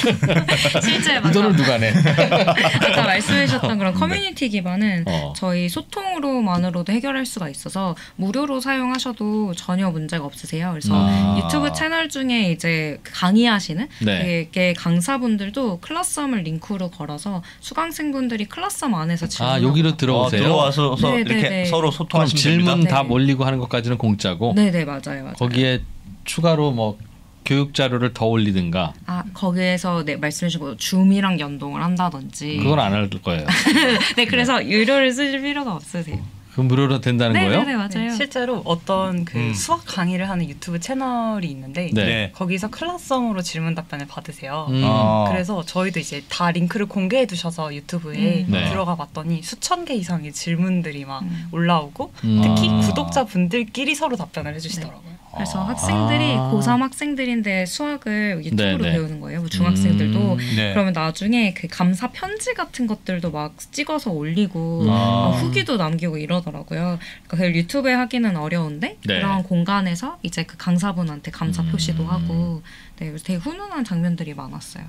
<laughs> 실제 이 맞아. 돈을 누가 내? 아까 <laughs> 말씀해주셨던 그런 커뮤니티 기반은 어. 저희 소통으로만으로도 해결할 수가 있어서 무료로 사용하셔도 전혀 문제가 없으세요. 그래서 아. 유튜브 채널 중에 이제 강의하시는 네. 되게 강사분들도 클라썸을 링크로 걸어서 수강생분들이 클라썸 안에서 질문 아 여기로 어, 들어오세요. 들어와서 서 네, 이렇게 네, 네. 서로 소통하시면 질문 됩니다. 답 네. 올리고 하는 것까지는 공짜고 네네 맞아요 맞아요. 거기에 추가로 뭐 교육 자료를 더 올리든가 아 거기에서 네 말씀해주신 거 줌이랑 연동을 한다든지 그건 안 할 거예요. <laughs> 네 그래서 유료를 쓰실 필요가 없으세요. 그 무료로 된다는 거예요? 네네네 맞아요. 네, 실제로 어떤 그 음. 수학 강의를 하는 유튜브 채널이 있는데 네. 네. 거기서 클라썸으로 질문 답변을 받으세요. 음. 아. 그래서 저희도 이제 다 링크를 공개해 두셔서 유튜브에 음. 네. 들어가 봤더니 수천 개 이상의 질문들이 막 음. 올라오고 음. 특히 아. 구독자 분들끼리 서로 답변을 해주시더라고요. 그래서 학생들이 아. 고3 학생들인데 수학을 유튜브로 네, 네. 배우는 거예요. 뭐 중학생들도. 음. 네. 그러면 나중에 그 감사 편지 같은 것들도 막 찍어서 올리고 아. 어, 후기도 남기고 이러더라고요. 그러니까 그걸 유튜브에 하기는 어려운데 네. 그런 공간에서 이제 그 강사분한테 감사 음. 표시도 하고 네, 그래서 되게 훈훈한 장면들이 많았어요.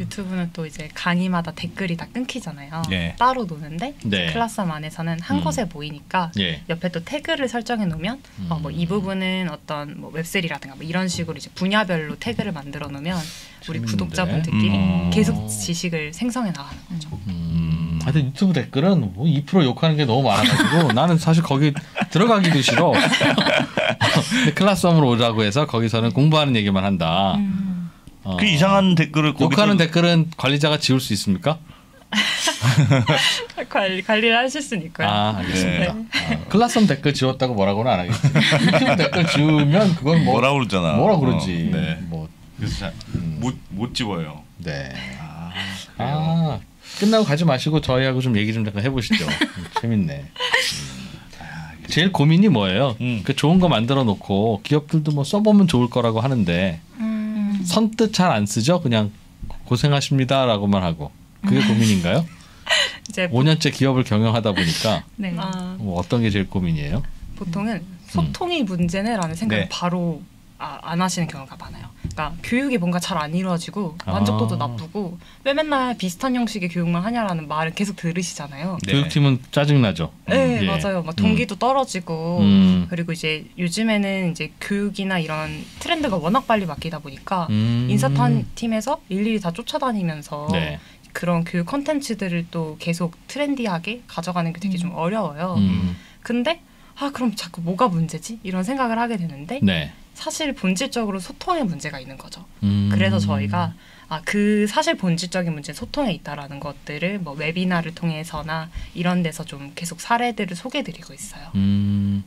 유튜브는 또 이제 강의마다 댓글이 다 끊기잖아요. 네. 따로 노는데 네. 클래스룸 안에서는 한 음. 곳에 모이니까 예. 옆에 또 태그를 설정해 놓으면 어, 뭐이 부분은 어떤 뭐 웹셀이라든가 뭐 이런 식으로 이제 분야별로 태그를 만들어 놓으면 우리 재밌는데? 구독자분들끼리 음. 계속 지식을 생성해 나가는 거죠. 음. 하여튼 유튜브 댓글은 뭐2% 욕하는 게 너무 많아가지고 나는 사실 거기 들어가기도 싫어. <laughs> <laughs> 근데 클라스홈으로 오라고 해서 거기서는 공부하는 얘기만 한다. 음. 어. 그 이상한 댓글을 거기서 욕하는 댓글은 관리자가 지울 수 있습니까? <laughs> 관리 관리를 있고요. 아 알겠습니다. 네. 아, 클라스홈 댓글 지웠다고 뭐라고는 안 하겠지. <laughs> 댓글 지우면 그건 뭐 뭐라 그러잖아. 뭐라 그러지. 어, 네. 뭐 그래서 못못 못 집어요. 네. 아, 아 끝나고 가지 마시고 저희하고 좀 얘기 좀 잠깐 해보시죠. 음, 재밌네. 음. 제일 고민이 뭐예요? 음. 그 좋은 거 만들어 놓고 기업들도 뭐 써보면 좋을 거라고 하는데 음. 선뜻 잘 안 쓰죠. 그냥 고생하십니다라고만 하고 그게 고민인가요? <laughs> 이제 5년째 기업을 경영하다 보니까 <laughs> 네. 아, 뭐 어떤 게 제일 고민이에요? 보통은 소통이 문제네라는 생각을 네. 바로 아, 안 하시는 경우가 많아요. 그러니까 교육이 뭔가 잘 안 이루어지고 만족도도 아. 나쁘고 왜 맨날 비슷한 형식의 교육만 하냐라는 말을 계속 들으시잖아요. 네. 교육팀은 짜증 나죠. 네, 예. 맞아요. 막 동기도 떨어지고 음. 그리고 이제 요즘에는 이제 교육이나 이런 트렌드가 워낙 빨리 바뀌다 보니까 음. 인사탄 팀에서 일일이 다 쫓아다니면서 네. 그런 교육 컨텐츠들을 또 계속 트렌디하게 가져가는 게 되게 좀 어려워요. 음. 근데 아 그럼 자꾸 뭐가 문제지? 이런 생각을 하게 되는데 네. 사실 본질적으로 소통에 문제가 있는 거죠. 음. 그래서 저희가 아 그 사실 본질적인 문제 소통에 있다라는 것들을 뭐 웨비나를 통해서나 이런 데서 좀 계속 사례들을 소개드리고 있어요. 음.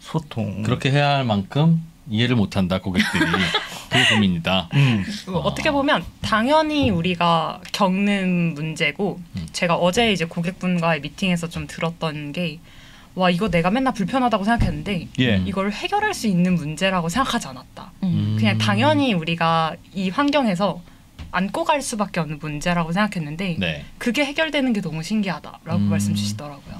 소통. 그렇게 해야 할 만큼 이해를 못한다 고객들이 <laughs> 그게 고민이다. 음. 뭐 어떻게 보면 당연히 우리가 겪는 문제고 음. 제가 어제 이제 고객분과의 미팅에서 좀 들었던 게 와 이거 내가 맨날 불편하다고 생각했는데 예. 이걸 해결할 수 있는 문제라고 생각하지 않았다. 음. 그냥 당연히 우리가 이 환경에서 안고 갈 수밖에 없는 문제라고 생각했는데 네. 그게 해결되는 게 너무 신기하다라고 음. 말씀 주시더라고요.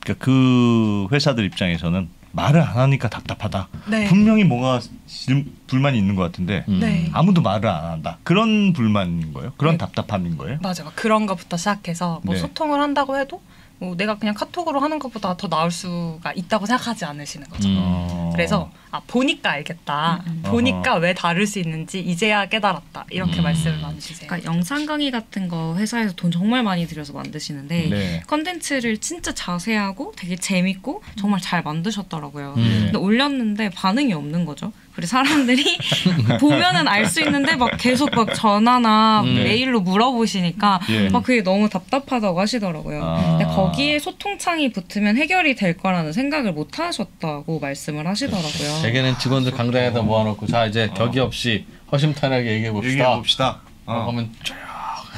그러니까 그 회사들 입장에서는 말을 안 하니까 답답하다. 네. 분명히 뭐가 질- 불만이 있는 것 같은데 음. 네. 아무도 말을 안 한다. 그런 불만인 거예요? 그런 네. 답답함인 거예요? 맞아요. 그런 것부터 시작해서 뭐 네. 소통을 한다고 해도 뭐 내가 그냥 카톡으로 하는 것보다 더 나을 수가 있다고 생각하지 않으시는 거죠. 음. 어. 그래서 아 보니까 알겠다. 음. 보니까 왜 다를 수 있는지 이제야 깨달았다. 이렇게 음. 말씀을 많이 주세요. 그러니까 영상 강의 같은 거 회사에서 돈 정말 많이 들여서 만드시는데 네. 컨텐츠를 진짜 자세하고 되게 재밌고 정말 잘 만드셨더라고요. 음. 근데 올렸는데 반응이 없는 거죠. 그리고 사람들이 <laughs> 보면은 알 수 있는데 막 계속 막 전화나 음. 메일로 물어보시니까 예. 막 그게 너무 답답하다고 하시더라고요. 아. 근데 거기에 소통창이 붙으면 해결이 될 거라는 생각을 못 하셨다고 말씀을 하시더라고요. 대개는 직원들 강당에다 모아놓고 자 이제 격이 없이 허심탄회하게 얘기해 봅시다. 얘기해 봅시다. 어. 하면 쫙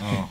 어.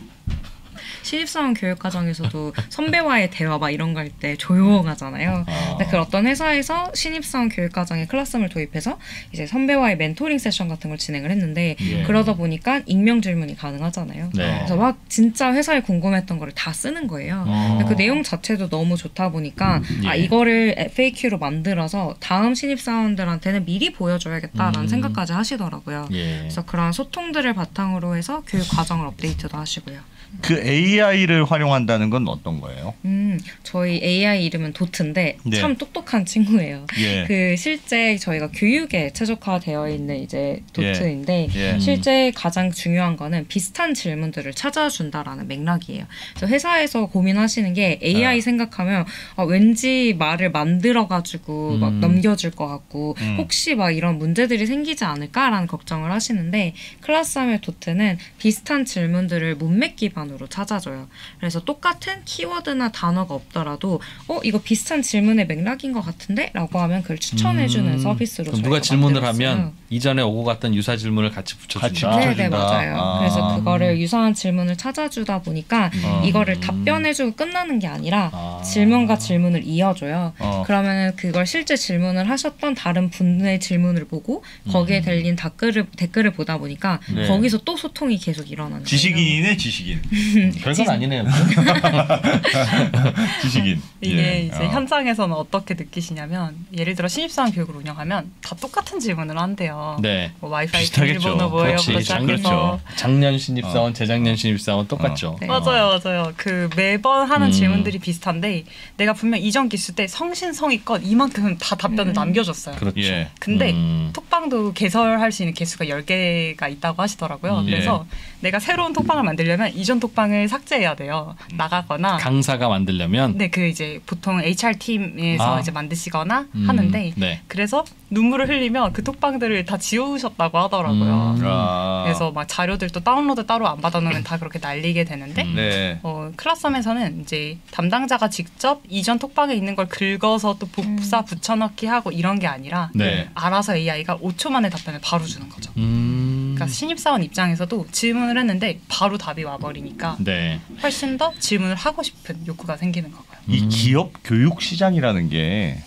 신입사원 교육 과정에서도 <laughs> 선배와의 대화 막 이런 거 할 때 조용하잖아요. 근데 그 어떤 회사에서 신입사원 교육 과정에 클래스룸을 도입해서 이제 선배와의 멘토링 세션 같은 걸 진행을 했는데 예. 그러다 보니까 익명 질문이 가능하잖아요. 네. 그래서 막 진짜 회사에 궁금했던 거를 다 쓰는 거예요. 어. 그 내용 자체도 너무 좋다 보니까 아 예. 이거를 FAQ로 만들어서 다음 신입사원들한테는 미리 보여줘야겠다라는 음. 생각까지 하시더라고요. 예. 그래서 그런 소통들을 바탕으로 해서 교육 과정을 업데이트도 하시고요. 그 AI를 활용한다는 건 어떤 거예요? 음, 저희 AI 이름은 도트인데 네. 참 똑똑한 친구예요. 예. 그 실제 저희가 교육에 최적화되어 있는 이제 도트인데 예. 실제 가장 중요한 거는 비슷한 질문들을 찾아준다라는 맥락이에요. 그래서 회사에서 고민하시는 게 AI 아. 생각하면 아, 왠지 말을 만들어 가지고 막 음. 넘겨줄 것 같고 음. 혹시 막 이런 문제들이 생기지 않을까라는 걱정을 하시는데 클라스함의 도트는 비슷한 질문들을 문맥 기반 으로 찾아줘요. 그래서 똑같은 키워드나 단어가 없더라도 어 이거 비슷한 질문의 맥락인 것 같은데 라고 하면 그걸 추천해주는 음. 서비스로 누가 질문을 만들었어요. 하면 이전에 오고 갔던 유사 질문을 같이 붙여준다. 같이 네, 네 붙여준다. 맞아요. 아. 그래서 그거를 유사한 질문을 찾아주다 보니까 어. 이거를 답변해주고 끝나는 게 아니라 아. 질문과 질문을 이어줘요. 어. 그러면은 그걸 실제 질문을 하셨던 다른 분의 질문을 보고 거기에 달린 댓글을 댓글을 보다 보니까 네. 거기서 또 소통이 계속 일어나는 거예요. 지식인이네 지식인. <laughs> 별건 아니네요. <laughs> 지식인. 이게 예. 이제 어. 현장에서는 어떻게 느끼시냐면 예를 들어 신입사원 교육을 운영하면 다 똑같은 질문을 한대요. 네. 뭐 와이파이 비슷하겠죠. 비밀번호 뭐예요부터 그렇지. 그렇죠. 작년 신입사원, 재작년 신입사원 똑같죠. 네. 맞아요, 맞아요. 그 매번 하는 음. 질문들이 비슷한데 내가 분명 이전 기수 때 성신성의껏 이만큼 다 답변을 음. 남겨줬어요. 그렇죠. 예. 근데 음. 톡방도 개설할 수 있는 개수가 10개가 있다고 하시더라고요. 음, 그래서 내가 새로운 톡방을 만들려면 이전 톡방을 삭제해야 돼요. 나가거나. 강사가 만들려면 네, 그 이제 보통 HR 팀에서 아. 이제 만드시거나 음, 하는데 네. 그래서 눈물을 흘리며 그 톡방들을 다 지우셨다고 하더라고요. 음. 아. 그래서 막 자료들도 다운로드 따로 안 받아놓으면 다 그렇게 날리게 되는데 음. 네. 어, 클라썸에서는 이제 담당자가 직접 이전 톡방에 있는 걸 긁어서 또 복사 붙여넣기 하고 이런 게 아니라 네. 알아서 AI가 5초 만에 답변을 바로 주는 거죠. 음. 그러니까 신입사원 입장에서도 질문을 했는데 바로 답이 와버리니까 네. 훨씬 더 질문을 하고 싶은 욕구가 생기는 거고요. 이 음. 기업 교육 시장이라는 게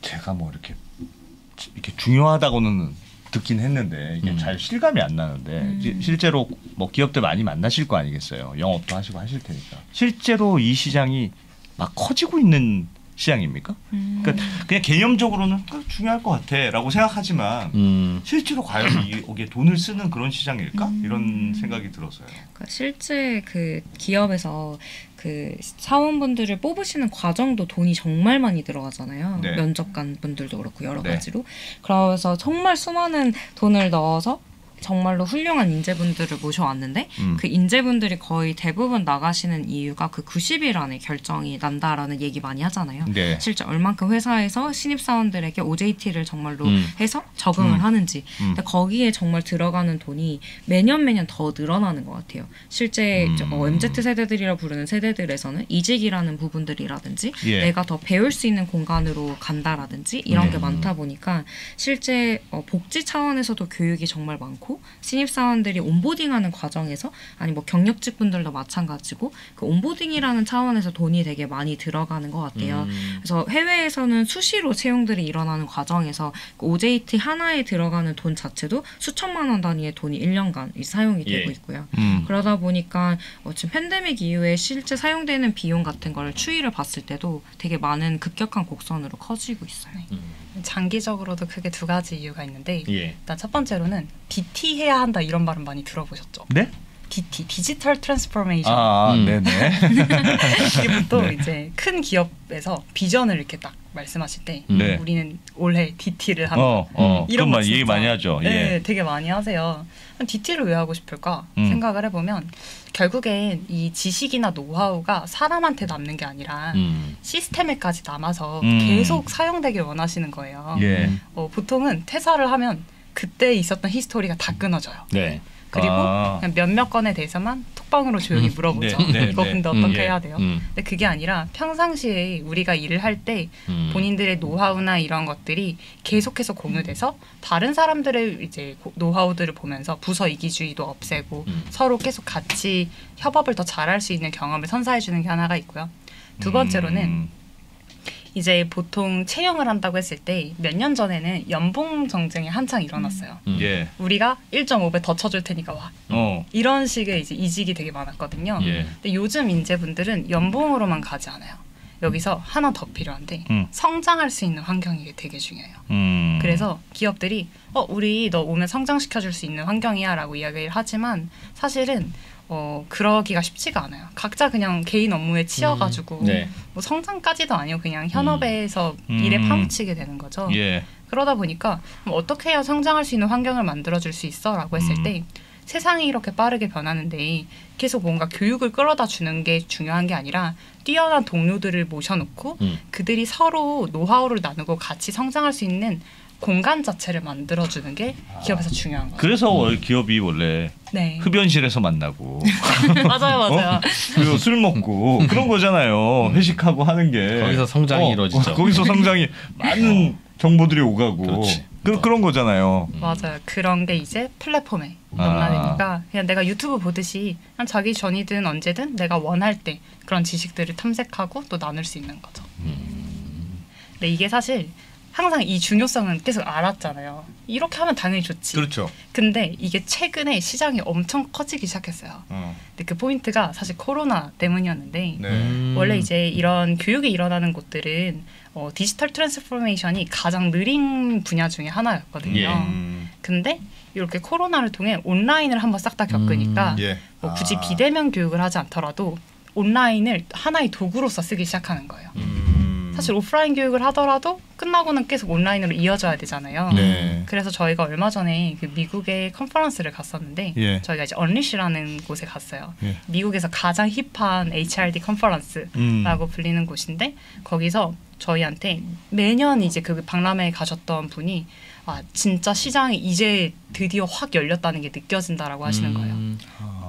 제가 뭐 이렇게 이렇게 중요하다고는 듣긴 했는데 이게 음. 잘 실감이 안 나는데 음. 시- 실제로 뭐 기업들 많이 만나실 거 아니겠어요. 영업도 하시고 하실 테니까. 실제로 이 시장이 막 커지고 있는 시장입니까? 음. 그러니까 그냥 개념적으로는 그 중요할 것 같아라고 생각하지만 음. 실제로 과연 이- 여기에 돈을 쓰는 그런 시장일까? 음. 이런 생각이 들어서요. 그러니까 실제 그 기업에서 그 사원분들을 뽑으시는 과정도 돈이 정말 많이 들어가잖아요. 네. 면접관 분들도 그렇고 여러 네. 가지로. 그래서 정말 수많은 돈을 넣어서 정말로 훌륭한 인재분들을 모셔왔는데 음. 그 인재분들이 거의 대부분 나가시는 이유가 그 90일 안에 결정이 난다라는 얘기 많이 하잖아요. 네. 실제 얼만큼 회사에서 신입사원들에게 OJT를 정말로 음. 해서 적응을 음. 하는지 음. 근데 거기에 정말 들어가는 돈이 매년 매년 더 늘어나는 것 같아요. 실제 음. 저, 어, MZ 세대들이라 부르는 세대들에서는 이직이라는 부분들이라든지 예. 내가 더 배울 수 있는 공간으로 간다라든지 이런 음. 게 많다 보니까 실제 어, 복지 차원에서도 교육이 정말 많고 신입사원들이 온보딩하는 과정에서 아니 뭐 경력직 분들도 마찬가지고 그 온보딩이라는 차원에서 돈이 되게 많이 들어가는 것 같아요. 음. 그래서 해외에서는 수시로 채용들이 일어나는 과정에서 그 OJT 하나에 들어가는 돈 자체도 수천만 원 단위의 돈이 1년간 사용이 예. 되고 있고요. 음. 그러다 보니까 어, 지금 팬데믹 이후에 실제 사용되는 비용 같은 거를 추이를 봤을 때도 되게 많은 급격한 곡선으로 커지고 있어요. 장기적으로도 크게 두 가지 이유가 있는데 예. 일단 첫 번째로는 DT 해야 한다 이런 말은 많이 들어보셨죠? 네? DT digital transformation 아, 음. 네네. <laughs> 이게 보통 네. 이제 큰 기업에서 비전을 이렇게 딱 말씀하실 때 네. 우리는 올해 DT를 한다. 어, 어. <laughs> 이런 말 얘기 많이 하죠. 네, 예. 되게 많이 하세요. DT를 왜 하고 싶을까 음. 생각을 해보면 결국엔 이 지식이나 노하우가 사람한테 남는 게 아니라 음. 시스템에까지 남아서 음. 계속 사용되길 원하시는 거예요. 예. 어, 보통은 퇴사를 하면 그때 있었던 히스토리가 다 끊어져요. 네. 그리고 아. 몇몇 건에 대해서만 톡방으로 조용히 음. 물어보죠. 네, 네, 이거 네. 근데 어떻게 음, 해야 돼요? 음. 근데 그게 아니라 평상시에 우리가 일을 할때 음. 본인들의 노하우나 이런 것들이 계속해서 공유돼서 다른 사람들의 이제 고- 노하우들을 보면서 부서 이기주의도 없애고 음. 서로 계속 같이 협업을 더 잘할 수 있는 경험을 선사해 주는 게 하나가 있고요. 두 번째로는 음. 이제 보통 채용을 한다고 했을 때 몇 년 전에는 연봉 정쟁이 한창 일어났어요. 음. 예. 우리가 1.5배 더 쳐줄 테니까 와. 어. 이런 식의 이제 이직이 되게 많았거든요. 예. 근데 요즘 인재분들은 연봉으로만 가지 않아요. 여기서 하나 더 필요한데 음. 성장할 수 있는 환경이 되게 중요해요. 음. 그래서 기업들이 어 우리 너 오면 성장시켜 줄 수 있는 환경이야라고 이야기를 하지만 사실은 어 그러기가 쉽지가 않아요. 각자 그냥 개인 업무에 치여가지고 네. 뭐 성장까지도 아니고 그냥 현업에서 음. 일에 파묻히게 되는 거죠. 예. 그러다 보니까 어떻게 해야 성장할 수 있는 환경을 만들어줄 수 있어라고 했을 음. 때 세상이 이렇게 빠르게 변하는데 계속 뭔가 교육을 끌어다 주는 게 중요한 게 아니라 뛰어난 동료들을 모셔놓고 음. 그들이 서로 노하우를 나누고 같이 성장할 수 있는 공간 자체를 만들어주는 게 기업에서 중요한 거예요. 그래서 월 기업이 원래 네, 흡연실에서 만나고 맞아요, <laughs> 맞아요. 어? 그리고 술 먹고 그런 거잖아요. 회식하고 하는 게 거기서 성장이 어, 이루어지죠. <laughs> 거기서 성장이 많은 정보들이 오가고 그렇지. 그 그런 거잖아요. 맞아요. 그런 게 이제 플랫폼에 아. 넘나드니까 그냥 내가 유튜브 보듯이 그냥 자기 전이든 언제든 내가 원할 때 그런 지식들을 탐색하고 또 나눌 수 있는 거죠. 근데 이게 사실 항상 이 중요성은 계속 알았잖아요. 이렇게 하면 당연히 좋지. 그렇죠. 근데 이게 최근에 시장이 엄청 커지기 시작했어요. 어. 근데 그 포인트가 사실 코로나 때문이었는데 네. 음. 원래 이제 이런 교육이 일어나는 곳들은 어, digital transformation이 가장 느린 분야 중에 하나였거든요. 예. 음. 근데 이렇게 코로나를 통해 온라인을 한번 싹 다 겪으니까 예. 뭐 굳이 아. 비대면 교육을 하지 않더라도 온라인을 하나의 도구로서 쓰기 시작하는 거예요. 음. 사실 오프라인 교육을 하더라도 끝나고는 계속 온라인으로 이어져야 되잖아요. 네. 그래서 저희가 얼마 전에 그 미국의 컨퍼런스를 갔었는데 예. 저희가 이제 언리시라는 곳에 갔어요. 예. 미국에서 가장 hip한 HRD 컨퍼런스라고 음. 불리는 곳인데 거기서 저희한테 매년 이제 그 박람회에 가셨던 분이 아 진짜 시장이 이제 드디어 확 열렸다는 게 느껴진다라고 하시는 거예요. 음.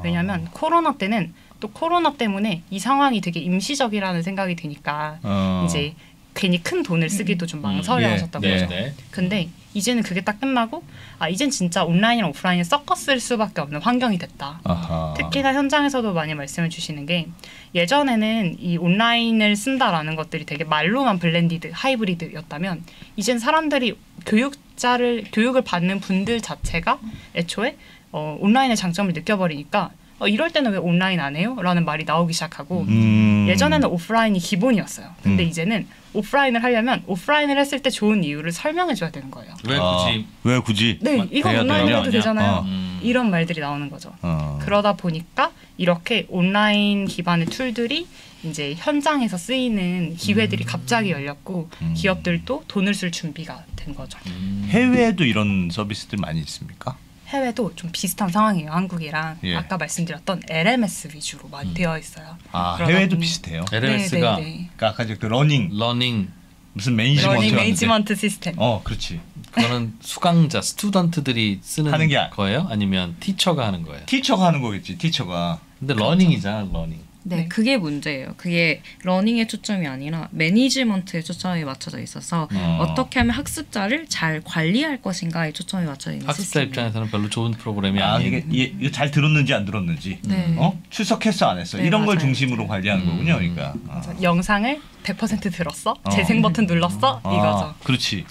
왜냐하면 코로나 때는 또 코로나 때문에 이 상황이 되게 임시적이라는 생각이 드니까 어. 이제 괜히 큰 돈을 쓰기도 좀 예. 망설여하셨던 네, 거죠. 네. 근데 이제는 그게 딱 끝나고 아 이젠 진짜 온라인이랑 오프라인을 섞었을 수밖에 없는 환경이 됐다. 아하. 특히나 현장에서도 많이 말씀을 주시는 게 예전에는 이 온라인을 쓴다라는 것들이 되게 말로만 blended, 하이브리드였다면 이젠 사람들이 교육자를 교육을 받는 분들 자체가 애초에 어, 온라인의 장점을 느껴버리니까 어, 이럴 때는 왜 온라인 안 해요? 라는 말이 나오기 시작하고 음. 예전에는 오프라인이 기본이었어요. 근데 음. 이제는 오프라인을 하려면 오프라인을 했을 때 좋은 이유를 설명해 줘야 되는 거예요. 왜 아, 굳이 왜 굳이? 네, 마- 이거 온라인으로 되냐, 해도? 되잖아요. 어. 음. 이런 말들이 나오는 거죠. 어. 그러다 보니까 이렇게 온라인 기반의 tool들이 이제 현장에서 쓰이는 기회들이 갑자기 열렸고 음. 기업들도 돈을 쓸 준비가 된 거죠. 해외에도 이런 서비스들 많이 있습니까? 해외도 좀 비슷한 상황이에요. 한국이랑 예. 아까 말씀드렸던 LMS 위주로 많이 되어 있어요. 아 해외도 보니- 비슷해요. LMS가 네, 네, 네. 그러니까 아까 그 learning learning 무슨 management management 시스템. 어 그렇지. 그거는 <laughs> 수강자 student들이 쓰는 하는 게 아- 거예요? 아니면 티처가 하는 거예요? 티처가 하는 거겠지. 티처가. 근데 러닝이잖아, 러닝. 네, 네. 그게 문제예요. 그게 learning에 초점이 아니라 management에 초점이 맞춰져 있어서 어. 어. 떻게 하면 학습자를 잘 관리할 것인가에 초점이 맞춰져 있는 학습자 시스템이에요. 입장에서는 별로 좋은 프로그램이 아 아니에요. 이게 이게 이게 잘 들었는지 안 들었는지. 네. 어 출석했어 안 했어 네, 이런 걸 맞아요. 중심으로 관리하는 음. 거군요. 그러니까. 아. 그래서 영상을 100% 들었어? 어. 재생 버튼 눌렀어? 아, 이거죠. 그렇지.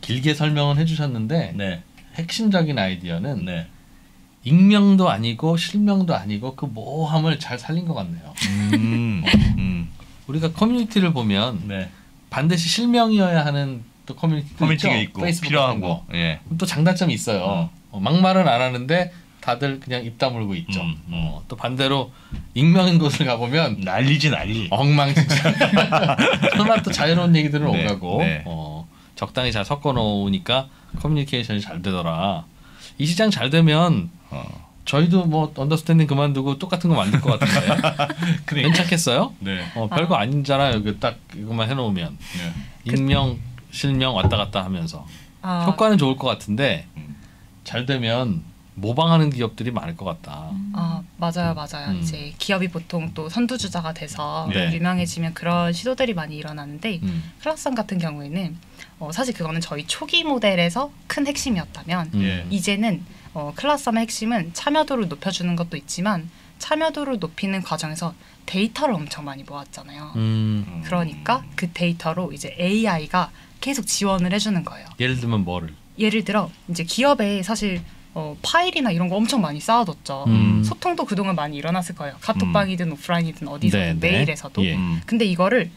길게 설명은 해주셨는데 네. 핵심적인 아이디어는 네. 익명도 아니고 실명도 아니고 그 모호함을 잘 살린 것 같네요. 음. 음. 우리가 커뮤니티를 보면 네. 반드시 실명이어야 하는 또 커뮤니티 커뮤니티가 있죠? 있고 필요한 거. 예. 또 장단점이 있어요. 어. 어, 막말은 안 하는데 다들 그냥 입 다물고 있죠. 음, 음. 어, 또 반대로 익명인 곳을 가보면 난리지 난리. 엉망진창. <laughs> 설마 또 자유로운 얘기들은 네, 오가고 네. 어, 적당히 잘 섞어 놓으니까 커뮤니케이션이 잘 되더라. 이 시장 잘 되면 어. 저희도 뭐 언더스탠딩 그만두고 똑같은 거 만들 것 같은데 <laughs> 그러니까. 괜찮겠어요? 네. 어, 별거 아니잖아요. 여기 딱 이것만 해놓으면 네. 익명, 실명 왔다 갔다 하면서 아, 효과는 좋을 것 같은데 음. 잘 되면 모방하는 기업들이 많을 것 같다. 아 맞아요 맞아요 음. 이제 기업이 보통 또 선두주자가 돼서 네. 유명해지면 그런 시도들이 많이 일어나는데 음. 클라썸 같은 경우에는 어, 사실 그거는 저희 초기 모델에서 큰 핵심이었다면 음. 예. 이제는 어, 클라썸의 핵심은 참여도를 높여주는 것도 있지만 참여도를 높이는 과정에서 데이터를 엄청 많이 모았잖아요. 음. 그러니까 그 데이터로 이제 AI가 계속 지원을 해주는 거예요. 예를 들면 뭐를? 예를 들어 이제 기업에 사실 어, 파일이나 이런 거 엄청 많이 쌓아뒀죠. 음. 소통도 그동안 많이 일어났을 거예요. 카톡방이든 오프라인이든 어디서든 네, 네. 메일에서도. 예. 음. 근데 이거를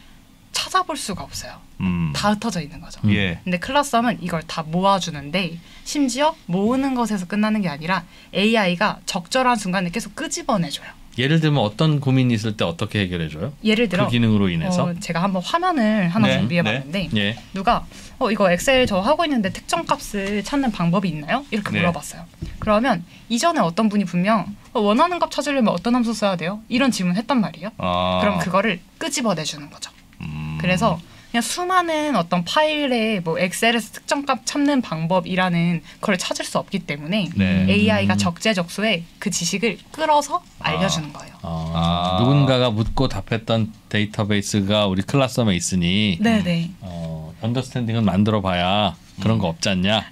찾아볼 수가 없어요. 음. 다 흩어져 있는 거죠. 음. 예. 근데 클라썸은 이걸 다 모아주는데 심지어 모으는 것에서 끝나는 게 아니라 AI가 적절한 순간에 계속 끄집어내줘요. 예를 들면 어떤 고민이 있을 때 어떻게 해결해줘요? 예를 들어 그 기능으로 인해서? 어, 제가 한번 화면을 하나 네, 준비해봤는데 예. 누가 어 이거 엑셀 저 하고 있는데 특정 값을 찾는 방법이 있나요? 이렇게 네. 물어봤어요. 그러면 이전에 어떤 분이 분명 어, 원하는 값 찾으려면 어떤 함수 써야 돼요? 이런 질문 했단 말이에요. 아. 그럼 그거를 끄집어 내주는 거죠. 음. 그래서 그냥 수많은 어떤 파일에 뭐 엑셀에서 특정 값 찾는 방법이라는 걸 찾을 수 없기 때문에 네. AI가 적재적소에 그 지식을 끌어서 알려주는 거예요. 어, 아. 누군가가 묻고 답했던 데이터베이스가 우리 클라썸에 있으니 네네. 어, 언더스탠딩은 만들어봐야 그런 거 없지 않냐?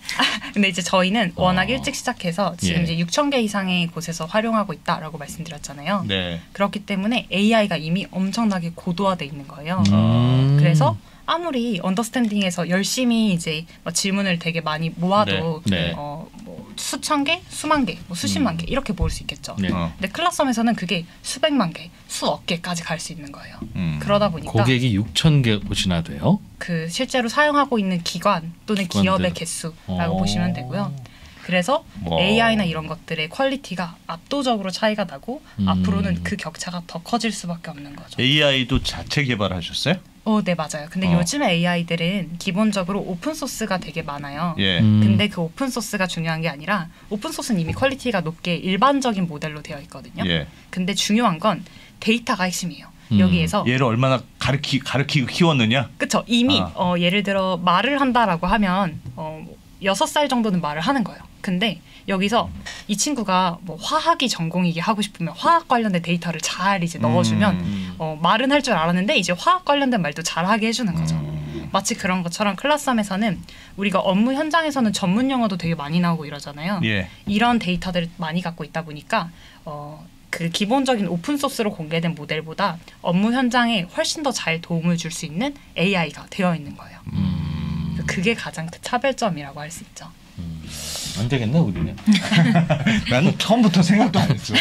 근데 이제 저희는 워낙 어. 일찍 시작해서 지금 예. 이제 6천 개 이상의 곳에서 활용하고 있다라고 말씀드렸잖아요. 네. 그렇기 때문에 AI가 이미 엄청나게 고도화돼 있는 거예요. 음. 그래서 아무리 언더스탠딩에서 열심히 이제 뭐 질문을 되게 많이 모아도 네, 네. 어, 뭐 수천 개, 수만 개, 뭐 수십만 개 이렇게 모을 수 있겠죠. 네. 어. 근데 클라썸에서는 그게 수백만 개, 수억 개까지 갈 수 있는 거예요. 음. 그러다 보니까 고객이 6천 개 곳이나 돼요. 그 실제로 사용하고 있는 기관 또는 기관들. 기업의 개수라고 어. 보시면 되고요. 그래서 와. AI나 이런 것들의 quality가 압도적으로 차이가 나고 음. 앞으로는 그 격차가 더 커질 수밖에 없는 거죠. AI도 자체 개발하셨어요? 어, 네 맞아요. 근데 어. 요즘에 AI들은 기본적으로 open source가 되게 많아요. 예. 음. 근데 그 open source가 중요한 게 아니라 open source는 이미 quality가 높게 일반적인 모델로 되어 있거든요. 예. 근데 중요한 건 데이터가 핵심이에요. 음. 여기에서 얘를 얼마나 가르키 가르키고 키웠느냐? 그쵸 이미 아. 어, 예를 들어 말을 한다라고 하면 어, 여섯 살 정도는 말을 하는 거예요. 근데 여기서 이 친구가 뭐 화학이 전공이게 하고 싶으면 화학 관련된 데이터를 잘 이제 넣어주면 음. 어, 말은 할 줄 알았는데 이제 화학 관련된 말도 잘하게 해주는 거죠. 음. 마치 그런 것처럼 클라썸에서는 우리가 업무 현장에서는 전문 용어도 되게 많이 나오고 이러잖아요. 예. 이런 데이터들을 많이 갖고 있다 보니까 어, 그 기본적인 오픈 소스로 공개된 모델보다 업무 현장에 훨씬 더 잘 도움을 줄 수 있는 AI가 되어 있는 거예요. 음. 그게 가장 그 차별점이라고 할 수 있죠. 안 되겠네 우리는. <laughs> 나는 처음부터 생각도 안 했어.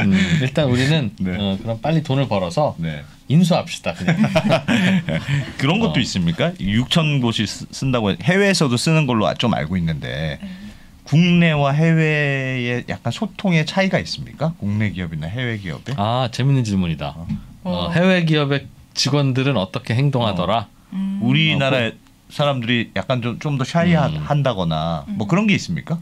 음, 일단 우리는 네. 어, 그럼 빨리 돈을 벌어서 네. 인수합시다 그냥. <laughs> 그런 것도 어. 있습니까? 6천 곳이 쓰- 쓴다고 해- 해외에서도 쓰는 걸로 좀 알고 있는데 네. 국내와 해외의 약간 소통의 차이가 있습니까? 국내 기업이나 해외 기업에? 아 재밌는 질문이다. 어, 어. 해외 기업의 직원들은 어떻게 행동하더라? 음. 우리나라 사람들이 약간 좀 좀 더 샤이한다거나 음. 뭐 그런 게 있습니까?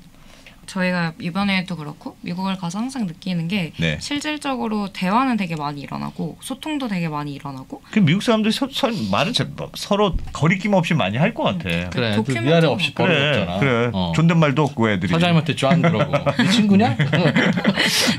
저희가 이번에도 그렇고 미국을 가서 항상 느끼는 게 네. 실질적으로 대화는 되게 많이 일어나고 소통도 되게 많이 일어나고 그 미국 사람들이 서, 서, 말을 서로 거리낌 없이 많이 할 것 같아. 그래, 그 도큐멘터리 위아래 없이 그래, 버릇없잖아. 그래. 어. 존댓말도 없고 애들이. 사장님한테 쫙 그러고 <laughs> 네 친구냐?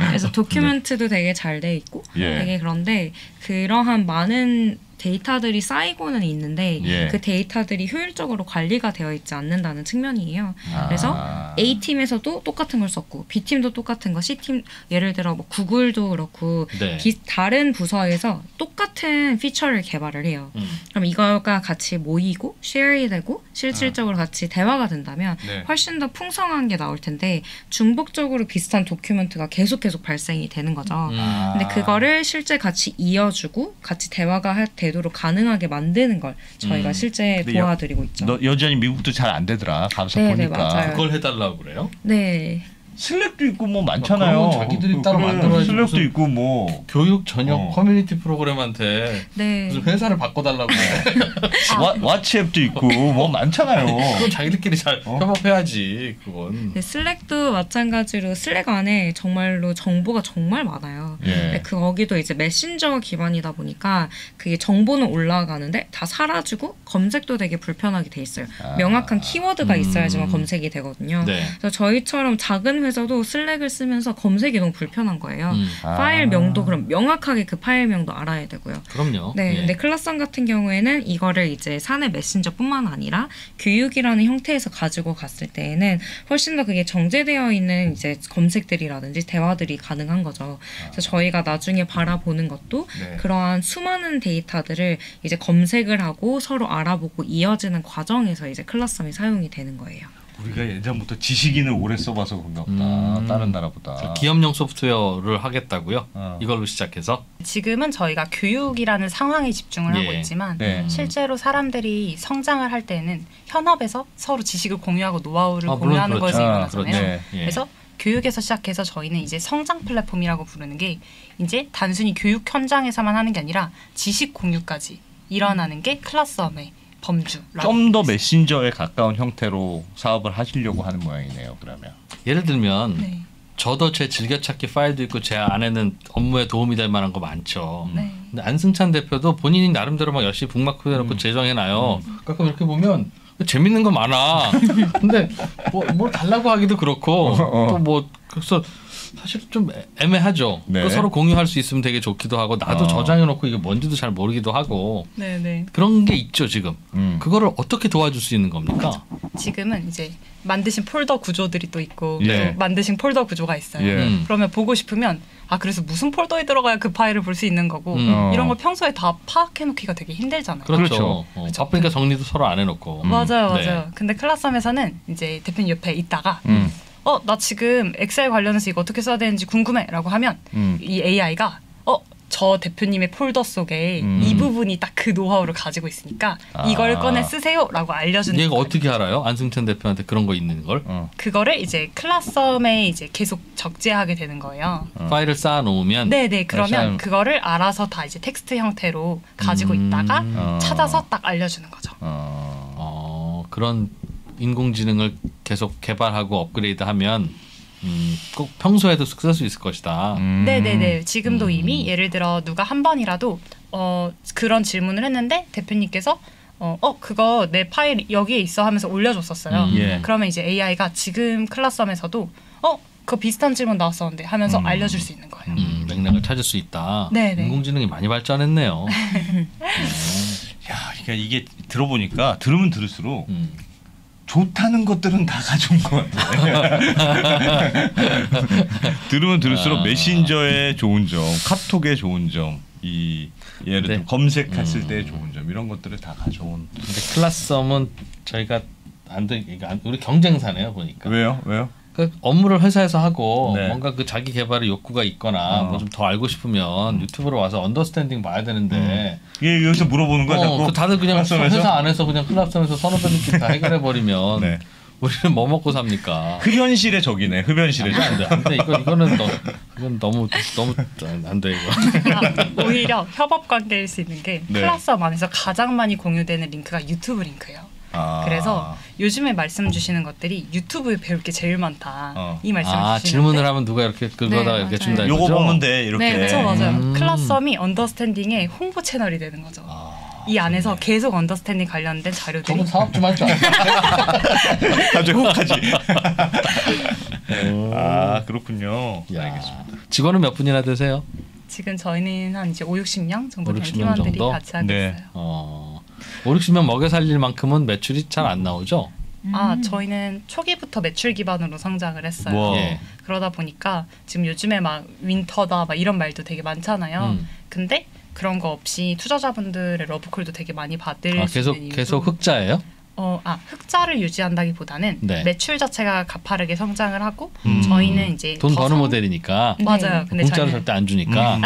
그래서 <laughs> 도큐멘트도 되게 잘 돼 있고 예. 되게 그런데 그러한 많은 데이터들이 쌓이고는 있는데 예. 그 데이터들이 효율적으로 관리가 되어 있지 않는다는 측면이에요. 아. 그래서 A 팀에서도 똑같은 걸 썼고 B 팀도 똑같은 거, C 팀 예를 들어 뭐 구글도 그렇고 네. 비, 다른 부서에서 똑같은 피처를 개발을 해요. 음. 그럼 이거가 같이 모이고 쉐어이 되고 실질적으로 같이 대화가 된다면 네. 훨씬 더 풍성한 게 나올 텐데 중복적으로 비슷한 document가 계속 계속 발생이 되는 거죠. 음. 근데 그거를 실제 같이 이어주고 같이 대화가 할 되도 록 가능하게 만드는 걸 저희가 음. 실제 도와드리고 있죠. 너 여전히 미국도 잘 안 되더라. 가서 네, 네, 보니까. 맞아요. 그걸 해달라고 그래요? 네. 슬랙도 있고 뭐 많잖아요. 그런 건 자기들이 따로 만들어야지 슬랙도 있고 뭐 교육 전용 어. 커뮤니티 프로그램한테 네. 무슨 회사를 바꿔달라고 <laughs> 와, 왓츠앱도 있고 뭐 많잖아요. <laughs> 그건 자기들끼리 잘 어? 협업해야지 그건 네, 슬랙도 마찬가지로 슬랙 안에 정말로 정보가 정말 많아요. 예. 근데 그 거기도 이제 메신저 기반이다 보니까 그게 정보는 올라가는데 다 사라지고 검색도 되게 불편하게 돼 있어요. 아. 명확한 키워드가 음. 있어야지만 검색이 되거든요. 네. 그래서 저희처럼 작은 회사도 슬랙을 쓰면서 검색이 너무 불편한 거예요. 음, 아. 파일 명도 그럼 명확하게 그 파일 명도 알아야 되고요. 그럼요. 네, 예. 근데 클라썸 같은 경우에는 이거를 이제 사내 메신저뿐만 아니라 교육이라는 형태에서 가지고 갔을 때에는 훨씬 더 그게 정제되어 있는 이제 검색들이라든지 대화들이 가능한 거죠. 그래서 저희가 나중에 바라보는 것도 네. 그러한 수많은 데이터들을 이제 검색을 하고 서로 알아보고 이어지는 과정에서 이제 클라썸이 사용이 되는 거예요. 우리가 예전부터 지식인을 오래 써봐서 그런가 보다. 음. 다른 나라보다. 그 기업용 소프트웨어를 하겠다고요. 어. 이걸로 시작해서 지금은 저희가 교육이라는 상황에 집중을 하고 예. 있지만 네. 실제로 사람들이 성장을 할 때는 현업에서 서로 지식을 공유하고 노하우를 아, 공유하는 그렇죠. 것에서 아, 일어나잖아요. 그렇죠. 네. 예. 그래서 교육에서 시작해서 저희는 이제 성장 플랫폼이라고 부르는 게 이제 단순히 교육 현장에서만 하는 게 아니라 지식 공유까지 일어나는 게 클라스업의 범주라고. 좀더 메신저에 가까운 형태로 사업을 하시려고 하는 모양이네요. 그러면. 예를 들면 네. 저도 제 즐겨찾기 파일도 있고 제 안에는 업무에 도움이 될 만한 거 많죠. 네. 근데 안승찬 대표도 본인이 나름대로 막 열심히 북마크 해놓고 음. 제정해놔요. 가끔 이렇게 보면 재밌는 거 많아. <laughs> 근데 뭐, 뭘 달라고 하기도 그렇고 어. 또뭐 그래서 사실 좀 애- 애매하죠. 네. 그 서로 공유할 수 있으면 되게 좋기도 하고 나도 어. 저장해놓고 이게 뭔지도 잘 모르기도 하고 네네. 그런 게 있죠 지금. 음. 그거를 어떻게 도와줄 수 있는 겁니까? 지금은 이제 만드신 폴더 구조들이 또 있고 예. 또 만드신 폴더 구조가 있어요. 예. 음. 그러면 보고 싶으면 아 그래서 무슨 폴더에 들어가야 그 파일을 볼 수 있는 거고 음. 어. 이런 걸 평소에 다 파악해 놓기가 되게 힘들잖아요. 그렇죠. 그렇죠. 어, 바쁘니까 정리도 서로 안 해놓고. 음. 맞아요, 네. 맞아요. 근데 클라썸에서는 이제 대표님 옆에 있다가 음. 어 나 지금 엑셀 관련해서 이거 어떻게 써야 되는지 궁금해라고 하면 음. 이 AI가 어 저 대표님의 폴더 속에 음. 이 부분이 딱 그 노하우를 가지고 있으니까 이걸 아. 꺼내 쓰세요라고 알려주는 얘가 거예요. 어떻게 알아요? 안승찬 대표한테 그런 거 있는 걸? 어. 그거를 이제 클라썸에 이제 계속 적재하게 되는 거예요. 어. 파일을 쌓아 놓으면 네네 그러면 참- 그거를 알아서 다 이제 텍스트 형태로 가지고 음. 있다가 어. 찾아서 딱 알려주는 거죠. 어. 어, 그런 인공지능을 계속 개발하고 업그레이드하면 음, 꼭 평소에도 쓸 수 있을 것이다. 음. 네네네 지금도 음. 이미 예를 들어 누가 한 번이라도 어 그런 질문을 했는데 대표님께서 어, 어 그거 내 파일 여기에 있어 하면서 올려줬었어요. 음. 예. 그러면 이제 AI가 지금 클라썸에서도 어 그거 비슷한 질문 나왔었는데 하면서 음. 알려줄 수 있는 거예요. 음, 맥락을 찾을 수 있다. 네네. 인공지능이 많이 발전했네요. <laughs> 야, 그러니까 이게 들어보니까 들으면 들을수록 음. 좋다는 것들은 다 가져온 것 같아요. <laughs> 들으면 들을수록 아. 메신저의 좋은 점, 카톡의 좋은 점, 이 예를 들어 네. 검색했을 음. 때의 좋은 점 이런 것들을 다 가져온. 근데 클라썸은 저희가 안 안- 우리 경쟁사네요 보니까. 왜요? 왜요? 그 업무를 회사에서 하고 네. 뭔가 그 자기 개발의 욕구가 있거나 어. 뭐좀 더 알고 싶으면 유튜브로 와서 언더스탠딩 봐야 되는데 이게 여기서 물어보는 거야 어, 자꾸. 그 다들 그냥 클라썸에서? 회사 안에서 그냥 클라썸에서 선후배들끼리 다 해결해 버리면 네. 우리는 뭐 먹고 삽니까? 흡연실의 적이네. 흡연실의 적. 안돼 안돼 이거 이거는 너 이건 너무 너무 안돼 이거. 아, <laughs> 오히려 협업 관계일 수 있는 게 네. 클라썸 안에서 가장 많이 공유되는 링크가 유튜브 링크예요. 아. 그래서 요즘에 말씀 주시는 것들이 유튜브에 배울 게 제일 많다. 어. 이 말씀 아 주시는데 질문을 하면 누가 이렇게 그거다가 네, 이렇게. 준다 요거 이거죠? 보면 돼 이렇게. 네, 그렇죠, 맞아요. 음. 클라썸이 언더스탠딩의 홍보 채널이 되는 거죠. 아, 이 안에서 계속 언더스탠딩 관련된 자료들이 저분 사업 좀 할 줄 알아. 갑자기 혹하지. 아 그렇군요. 야, 알겠습니다. 직원은 몇 분이나 되세요? 지금 저희는 한 이제 5, 60명 정도 5, 된 60명 팀원들이 정도? 같이 하고 네. 있어요. 어, 5, 60명 먹여 살릴 만큼은 매출이 잘 안 나오죠? 아, 저희는 초기부터 매출 기반으로 성장을 했어요. 와. 예. 그러다 보니까 지금 요즘에 막 윈터다 막 이런 말도 되게 많잖아요. 음. 근데 그런 거 없이 투자자분들의 러브콜도 되게 많이 받을 아, 수 계속 있는 이유도 계속 흑자예요? 어, 아, 흑자를 유지한다기보다는 네. 매출 자체가 가파르게 성장을 하고 음. 저희는 이제 돈더 버는 성- 모델이니까 맞아요. 근데 공짜로 저희는 절대 안 주니까. 음.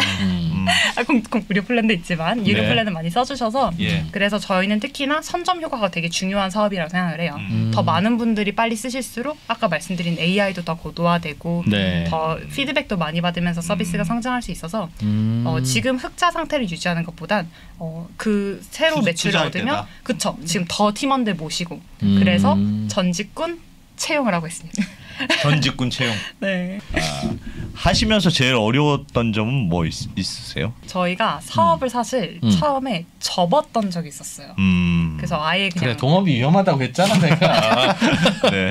음. 아, 공, 공, 무료 플랜도 있지만 유료 네. 플랜은 많이 써주셔서 예. 그래서 저희는 특히나 선점 효과가 되게 중요한 사업이라고 생각을 해요. 음. 더 많은 분들이 빨리 쓰실수록 아까 말씀드린 AI도 더 고도화되고 네. 더 피드백도 많이 받으면서 서비스가 성장할 수 있어서 음. 어, 지금 흑자 상태를 유지하는 것보단 어, 그 새로 투- 매출을 얻으면. 그쵸 지금 더 팀원들 모시고 음. 그래서 전직군 채용을 하고 있습니다. 전직군 채용. <laughs> 네. 아, 하시면서 제일 어려웠던 점은 뭐 있, 있으세요? 저희가 사업을 사실 음. 처음에 접었던 적이 있었어요. 음. 그래서 아예 그래 그냥 동업이 위험하다고 했잖아 내가. <laughs> 네.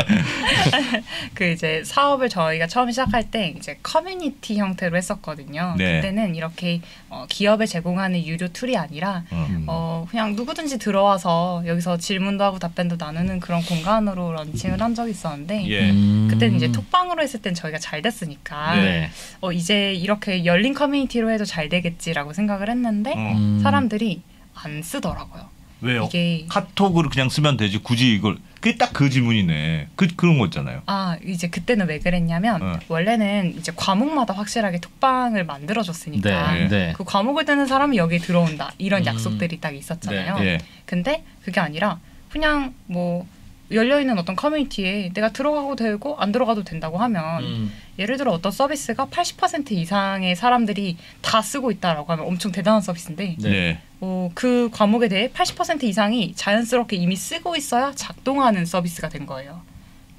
<laughs> 그 이제 사업을 저희가 처음 시작할 때 이제 커뮤니티 형태로 했었거든요. 네. 그때는 이렇게 어, 기업에 제공하는 유료 툴이 아니라 어. 어, 그냥 누구든지 들어와서 여기서 질문도 하고 답변도 나누는 그런 공간으로 런칭을 한 적이 있었는데 예. 음. 그때는 이제 톡방으로 했을 땐 저희가 잘 됐으니까 네. 어, 이제 이렇게 열린 커뮤니티로 해도 잘 되겠지라고 생각을 했는데 어. 음. 사람들이 안 쓰더라고요. 왜요? 이게 카톡으로 그냥 쓰면 되지 굳이 이걸 그게 딱 그 질문이네. 그 그런 거 있잖아요. 아 이제 그때는 왜 그랬냐면 어. 원래는 이제 과목마다 확실하게 톡방을 만들어줬으니까 네. 네. 그 과목을 듣는 사람이 여기 들어온다 이런 음. 약속들이 딱 있었잖아요. 예. 근데 그게 아니라 그냥 뭐 열려 있는 어떤 커뮤니티에 내가 들어가도 되고 안 들어가도 된다고 하면 음. 예를 들어 어떤 서비스가 80% 이상의 사람들이 다 쓰고 있다라고 하면 엄청 대단한 서비스인데 네. 네. 어, 그 과목에 대해 80% 이상이 자연스럽게 이미 쓰고 있어야 작동하는 서비스가 된 거예요.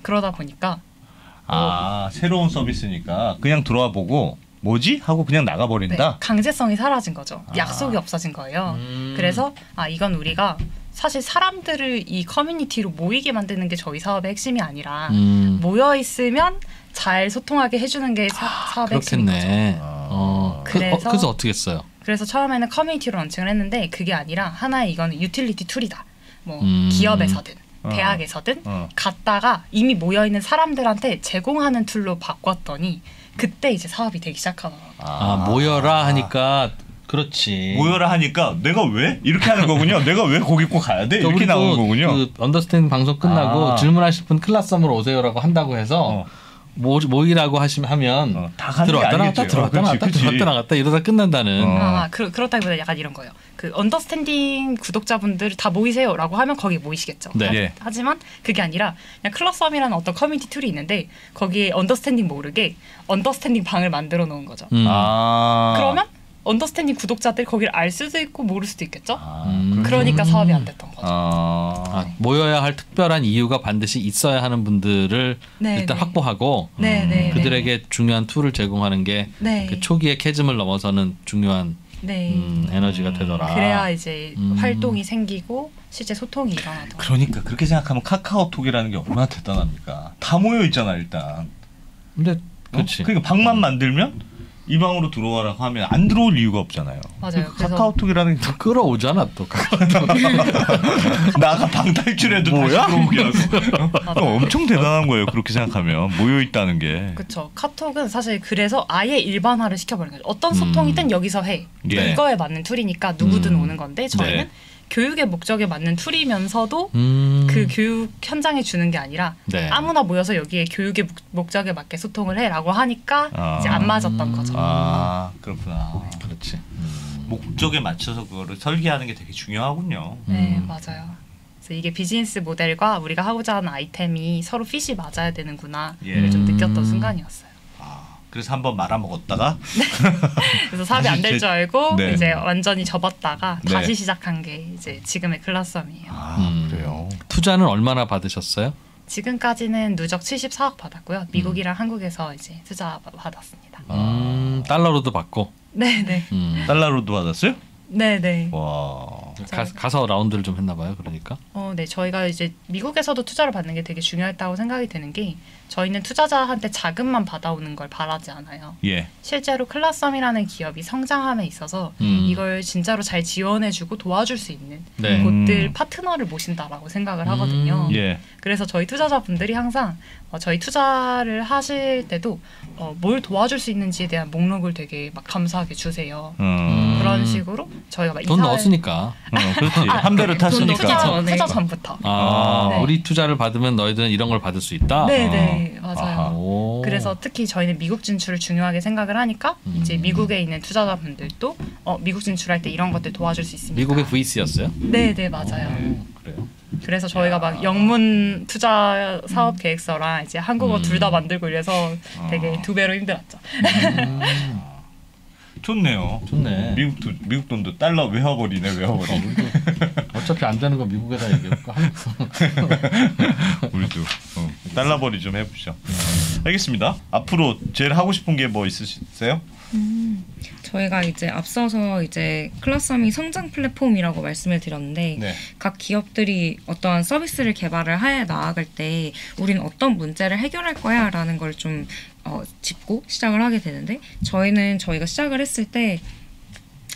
그러다 보니까 아 새로운 서비스니까 그냥 들어와 보고 뭐지 하고 그냥 나가 네, 버린다. 강제성이 사라진 거죠. 아. 약속이 없어진 거예요. 음. 그래서 아 이건 우리가 사실 사람들을 이 커뮤니티로 모이게 만드는 게 저희 사업의 핵심이 아니라 음. 모여 있으면 잘 소통하게 해주는 게 사, 사업의 핵심인 거죠. 그렇겠네. 어. 그, 어, 그래서- 그래서 어떻게 했어요? 그래서 처음에는 커뮤니티로 런칭을 했는데 그게 아니라 하나의 이거는 유틸리티 툴이다. 뭐 음. 기업에서든 어. 대학에서든 어. 갔다가 이미 모여 있는 사람들한테 제공하는 툴로 바꿨더니 그때 이제 사업이 되기 시작하더라고요. 아, 모여라 하니까 그렇지. 모여라 하니까 내가 왜 이렇게 하는 거군요. <laughs> 내가 왜 거기 꼭 가야 돼? 이렇게 나오는 거군요. 그 언더스탠딩 방송 끝나고 아. 질문하실 분 클라썸으로 오세요라고 한다고 해서 어. 모, 모이라고 하시면 하면 어, 다 들어왔다 나갔다. 들어왔다 어, 그치, 나갔다 그치. 들어왔다 나갔다 이러다 끝난다는. 어. 아, 그, 그렇다기보다 약간 이런 거예요. 그 언더스탠딩 구독자분들 다 모이세요라고 하면 거기 모이시겠죠. 네. 예. 하지만 그게 아니라 그냥 클라썸이라는 어떤 커뮤니티 툴이 있는데 거기에 언더스탠딩 모르게 언더스탠딩 방을 만들어 놓은 거죠. 음. 아. 그러면 언더스탠딩 구독자들 거기를 알 수도 있고 모를 수도 있겠죠. 아, 음. 그러니까 사업이 안 됐던 거죠. 아. 아, 모여야 할 특별한 이유가 반드시 있어야 하는 분들을 네, 일단 네. 확보하고 네, 네, 그들에게 중요한 툴을 제공하는 게 네. 그 초기의 캐즘을 넘어서는 중요한 네. 음, 에너지가 되더라. 그래야 이제 음. 활동이 생기고 실제 소통이 일어나더라고요. 그러니까 그렇게 생각하면 카카오톡이라는 게 얼마나 대단합니까? 다 모여 있잖아 일단. 근데 어? 그렇지. 그러니까 방만 만들면 이 방으로 들어와라고 하면 안 들어올 이유가 없잖아요. 맞아요. 그래서 카카오톡이라는 게 끌어오잖아 또. <laughs> 나가 방 탈출해도 뭐야? 다시 들어오게 하고. 그거 엄청 대단한 거예요. 그렇게 생각하면 모여 있다는 게. 그렇죠. 카톡은 사실 그래서 아예 일반화를 시켜버리는 거죠. 어떤 소통이든 여기서 해. 예. 이거에 맞는 툴이니까 누구든 음. 오는 건데 저희는 네. 교육의 목적에 맞는 툴이면서도 음. 그 교육 현장에 주는 게 아니라 네. 아무나 모여서 여기에 교육의 목- 목적에 맞게 소통을 해라고 하니까 아. 이제 안 맞았던 거죠. 아 그렇구나. 그렇지. 목적에 맞춰서 그거를 설계하는 게 되게 중요하군요. 네, 음. 맞아요. 그래서 이게 비즈니스 모델과 우리가 하고자 하는 아이템이 서로 핏이 맞아야 되는구나를 예. 좀 느꼈던 음. 순간이었어요. 아, 그래서 한번 말아먹었다가 <laughs> 그래서 사업이 안 될 줄 알고 네. 이제 완전히 접었다가 네. 다시 시작한 게 이제 지금의 클라썸이에요. 아 음. 그래요. 투자는 얼마나 받으셨어요? 지금까지는 누적 74억 받았고요. 미국이랑 한국에서 이제 투자 받았습니다. 음, 달러로도 받고. 네, 네, 음. 달러로도 받았어요? 네, 네. 와. 가, 가서 라운드를 좀 했나 봐요. 그러니까. 어, 네, 저희가 이제 미국에서도 투자를 받는 게 되게 중요했다고 생각이 드는 게 저희는 투자자한테 자금만 받아오는 걸 바라지 않아요. 예. 실제로 클라썸이라는 기업이 성장함에 있어서 음. 이걸 진짜로 잘 지원해주고 도와줄 수 있는 네. 곳들 음. 파트너를 모신다라고 생각을 하거든요. 음. 예. 그래서 저희 투자자분들이 항상 어, 저희 투자를 하실 때도 어, 뭘 도와줄 수 있는지에 대한 목록을 되게 막 감사하게 주세요. 음. 그런 식으로 저희가 막돈 이사를- 넣었으니까. 어, 그렇지. 한 배를 돈 투자, 넣기 탔으니까. 전에. 투자 전부터. 아, 네. 우리 투자를 받으면 너희들은 이런 걸 받을 수 있다. 네, 어. 네, 맞아요. 오. 그래서 특히 저희는 미국 진출을 중요하게 생각을 하니까 이제 음. 미국에 있는 투자자분들도 어, 미국 진출할 때 이런 것들 도와줄 수 있습니다. 미국의 VC였어요? 네, 네, 맞아요. 그래요. 그래서 저희가 막 영문 투자 사업 계획서랑 이제 한국어 음. 둘다 만들고 이래서 되게 아. 두 배로 힘들었죠. 좋네요. 좋네. 미국 돈 미국 돈도 달러 외화벌이네 외화벌이. 어차피 안 되는 거 미국에다 얘기할까? 우리도 어, 달러벌이 좀 해보죠. 알겠습니다. 앞으로 제일 하고 싶은 게 뭐 있으세요? 저희가 이제 앞서서 이제 클라썸이 성장 플랫폼이라고 말씀을 드렸는데 네. 각 기업들이 어떠한 서비스를 개발을 해 나아갈 때 우리는 어떤 문제를 해결할 거야라는 걸좀 어, 짚고 시작을 하게 되는데 저희는 저희가 시작을 했을 때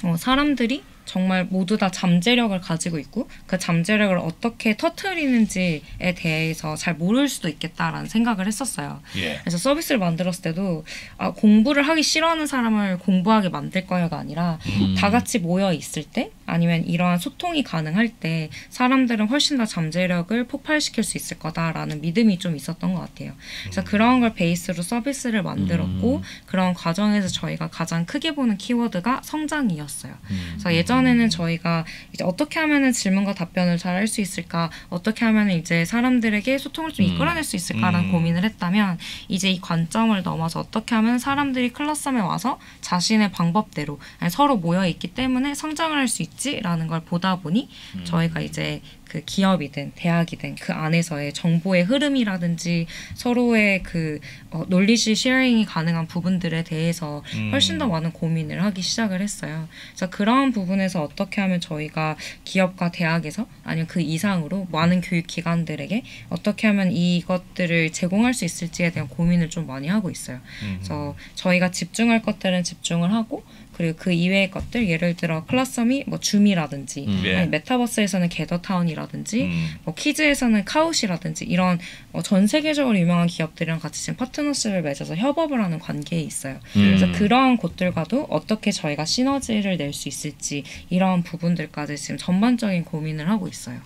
어, 사람들이 정말 모두 다 잠재력을 가지고 있고 그 잠재력을 어떻게 터트리는지에 대해서 잘 모를 수도 있겠다라는 생각을 했었어요. 예. 그래서 서비스를 만들었을 때도 아, 공부를 하기 싫어하는 사람을 공부하게 만들 거야가 아니라 음. 다 같이 모여 있을 때 아니면 이러한 소통이 가능할 때 사람들은 훨씬 더 잠재력을 폭발시킬 수 있을 거다라는 믿음이 좀 있었던 것 같아요. 그래서 그런 걸 베이스로 서비스를 만들었고 음. 그런 과정에서 저희가 가장 크게 보는 키워드가 성장이었어요. 음. 그래서 예전 에는 저희가 이제 어떻게 하면은 질문과 답변을 잘 할 수 있을까, 어떻게 하면은 이제 사람들에게 소통을 좀 음. 이끌어낼 수 있을까라는 음. 고민을 했다면 이제 이 관점을 넘어서 어떻게 하면 사람들이 클래스에 와서 자신의 방법대로 서로 모여 있기 때문에 성장을 할 수 있지라는 걸 보다 보니 음. 저희가 이제 그 기업이든 대학이든 그 안에서의 정보의 흐름이라든지 서로의 그 어, knowledge sharing이 가능한 부분들에 대해서 훨씬 더 많은 고민을 하기 시작을 했어요. 그래서 그런 부분에서 어떻게 하면 저희가 기업과 대학에서 아니면 그 이상으로 많은 교육 기관들에게 어떻게 하면 이것들을 제공할 수 있을지에 대한 고민을 좀 많이 하고 있어요. 그래서 저희가 집중할 것들은 집중을 하고 그리고 그 이외의 것들 예를 들어 클라썸이 뭐 줌이라든지 음. 예. 아니 메타버스에서는 게더타운이라든지 음. 뭐 키즈에서는 카웃이라든지 이런 어, 전 세계적으로 유명한 기업들이랑 같이 지금 파트너십을 맺어서 협업을 하는 관계에 있어요. 그래서 음. 그러한 곳들과도 어떻게 저희가 시너지를 낼 수 있을지 이런 부분들까지 지금 전반적인 고민을 하고 있어요.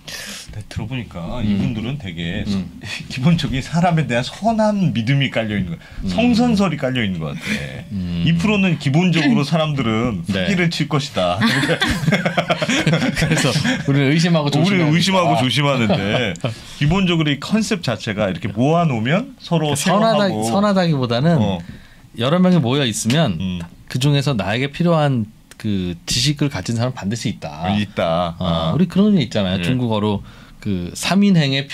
네, 들어보니까 음. 이분들은 되게 <laughs> 기본적인 사람에 대한 선한 믿음이 깔려 있는 거, 음. 성선설이 깔려 있는 것 같아. 이 프로는 기본적으로 <laughs> 사람 들은 네. 사기를 칠 것이다. <laughs> 그래서 우리는 의심하고 우리는 조심해야 의심하고 되니까. 조심하는데 기본적으로 이 컨셉 자체가 이렇게 모아놓으면 서로 선하다 쉐어하고 선하다기보다는 어, 여러 명이 모여 있으면 음. 그 중에서 나에게 필요한 그 지식을 가진 사람 은 반드시 있다. 있다. 아, 아. 우리 그런 게 있잖아요. 예. 중국어로 그 삼인행의.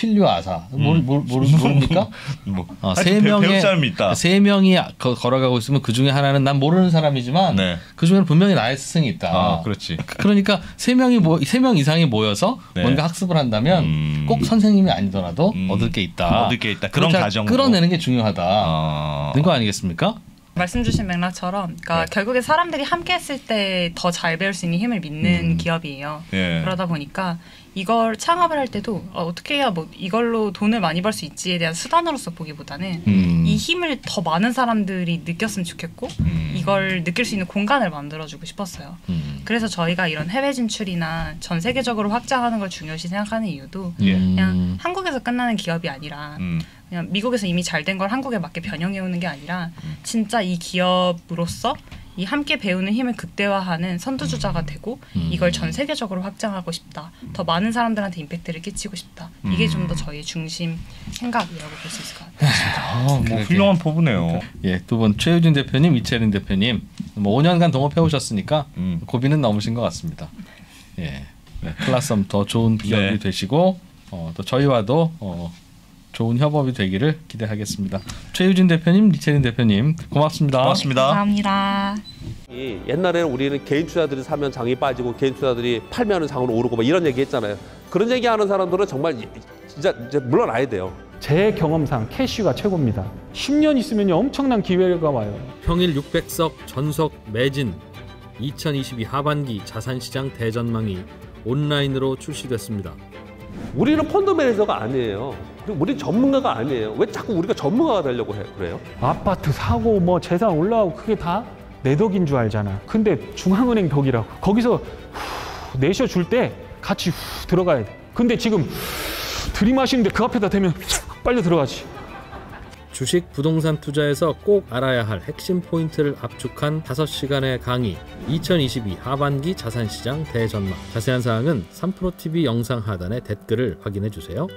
뭘, 뭘, 뭘, 모릅니까? 뭐 어, 세 배- 명의. 세 명이 거- 걸어가고 있으면 그 중에 하나는 난 모르는 사람이지만 네. 그 중에는 분명히 나의 스승이 있다. 아, 그렇지. 그러니까 세 명이 세명 이상이 모여서 네. 뭔가 학습을 한다면 음. 꼭 선생님이 아니더라도 음. 얻을 게 있다. 얻을 게 있다. 그런 가정으로. 끌어내는 게 중요하다. 어. 는거 아니겠습니까? 말씀 주신 맥락처럼 그러니까 네. 결국에 사람들이 함께 했을 때 더 잘 배울 수 있는 힘을 믿는 음. 기업이에요. 예. 그러다 보니까 이걸 창업을 할 때도 어, 어떻게 해야 뭐 이걸로 돈을 많이 벌 수 있지에 대한 수단으로서 보기보다는 음. 이 힘을 더 많은 사람들이 느꼈으면 좋겠고 음. 이걸 느낄 수 있는 공간을 만들어주고 싶었어요. 음. 그래서 저희가 이런 해외 진출이나 전 세계적으로 확장하는 걸 중요시 생각하는 이유도 예. 그냥 음. 한국에서 끝나는 기업이 아니라 음. 그냥 미국에서 이미 잘 된 걸 한국에 맞게 변형해 오는 게 아니라 진짜 이 기업으로서 이 함께 배우는 힘을 극대화하는 선두주자가 되고 음. 이걸 전 세계적으로 확장하고 싶다. 더 많은 사람들한테 임팩트를 끼치고 싶다. 이게 좀더 저희의 중심 생각이라고 볼 수 있을 것 같아요. 아, 뭐. 훌륭한 포부네요. 예, 두분 최유진 대표님, 이채린 대표님, 뭐 5년간 동업해 오셨으니까 음. 고비는 넘으신 것 같습니다. 예, 네, 클라썸 더 좋은 기업이 네. 되시고 어, 또 저희와도 어, 좋은 협업이 되기를 기대하겠습니다. 최유진 대표님, 이채린 대표님, 고맙습니다. 고맙습니다. 감사합니다. 이 옛날에는 우리는 개인 투자들이 사면 장이 빠지고 개인 투자들이 팔면은 장은 오르고 막 이런 얘기 했잖아요. 그런 얘기 하는 사람들은 정말 이- 진짜 이제 물러나야 돼요. 제 경험상 캐시가 최고입니다. 10년 있으면 엄청난 기회가 와요. 평일 600석 전석 매진 2022 하반기 자산시장 대전망이 온라인으로 출시됐습니다. 우리는 펀드 매니저가 아니에요. 그리고 우리는 전문가가 아니에요. 왜 자꾸 우리가 전문가가 되려고 해, 그래요? 아파트 사고 뭐 재산 올라가고 그게 다 내 덕인 줄 알잖아. 근데 중앙은행 덕이라고. 거기서 후, 내셔 줄 때 같이 후 들어가야 돼. 근데 지금 후 들이마시는데 그 앞에다 대면 빨리 들어가지. 주식 부동산 투자에서 꼭 알아야 할 핵심 포인트를 압축한 5시간의 강의 2022 하반기 자산시장 대전망 자세한 사항은 3프로TV 영상 하단의 댓글을 확인해 주세요.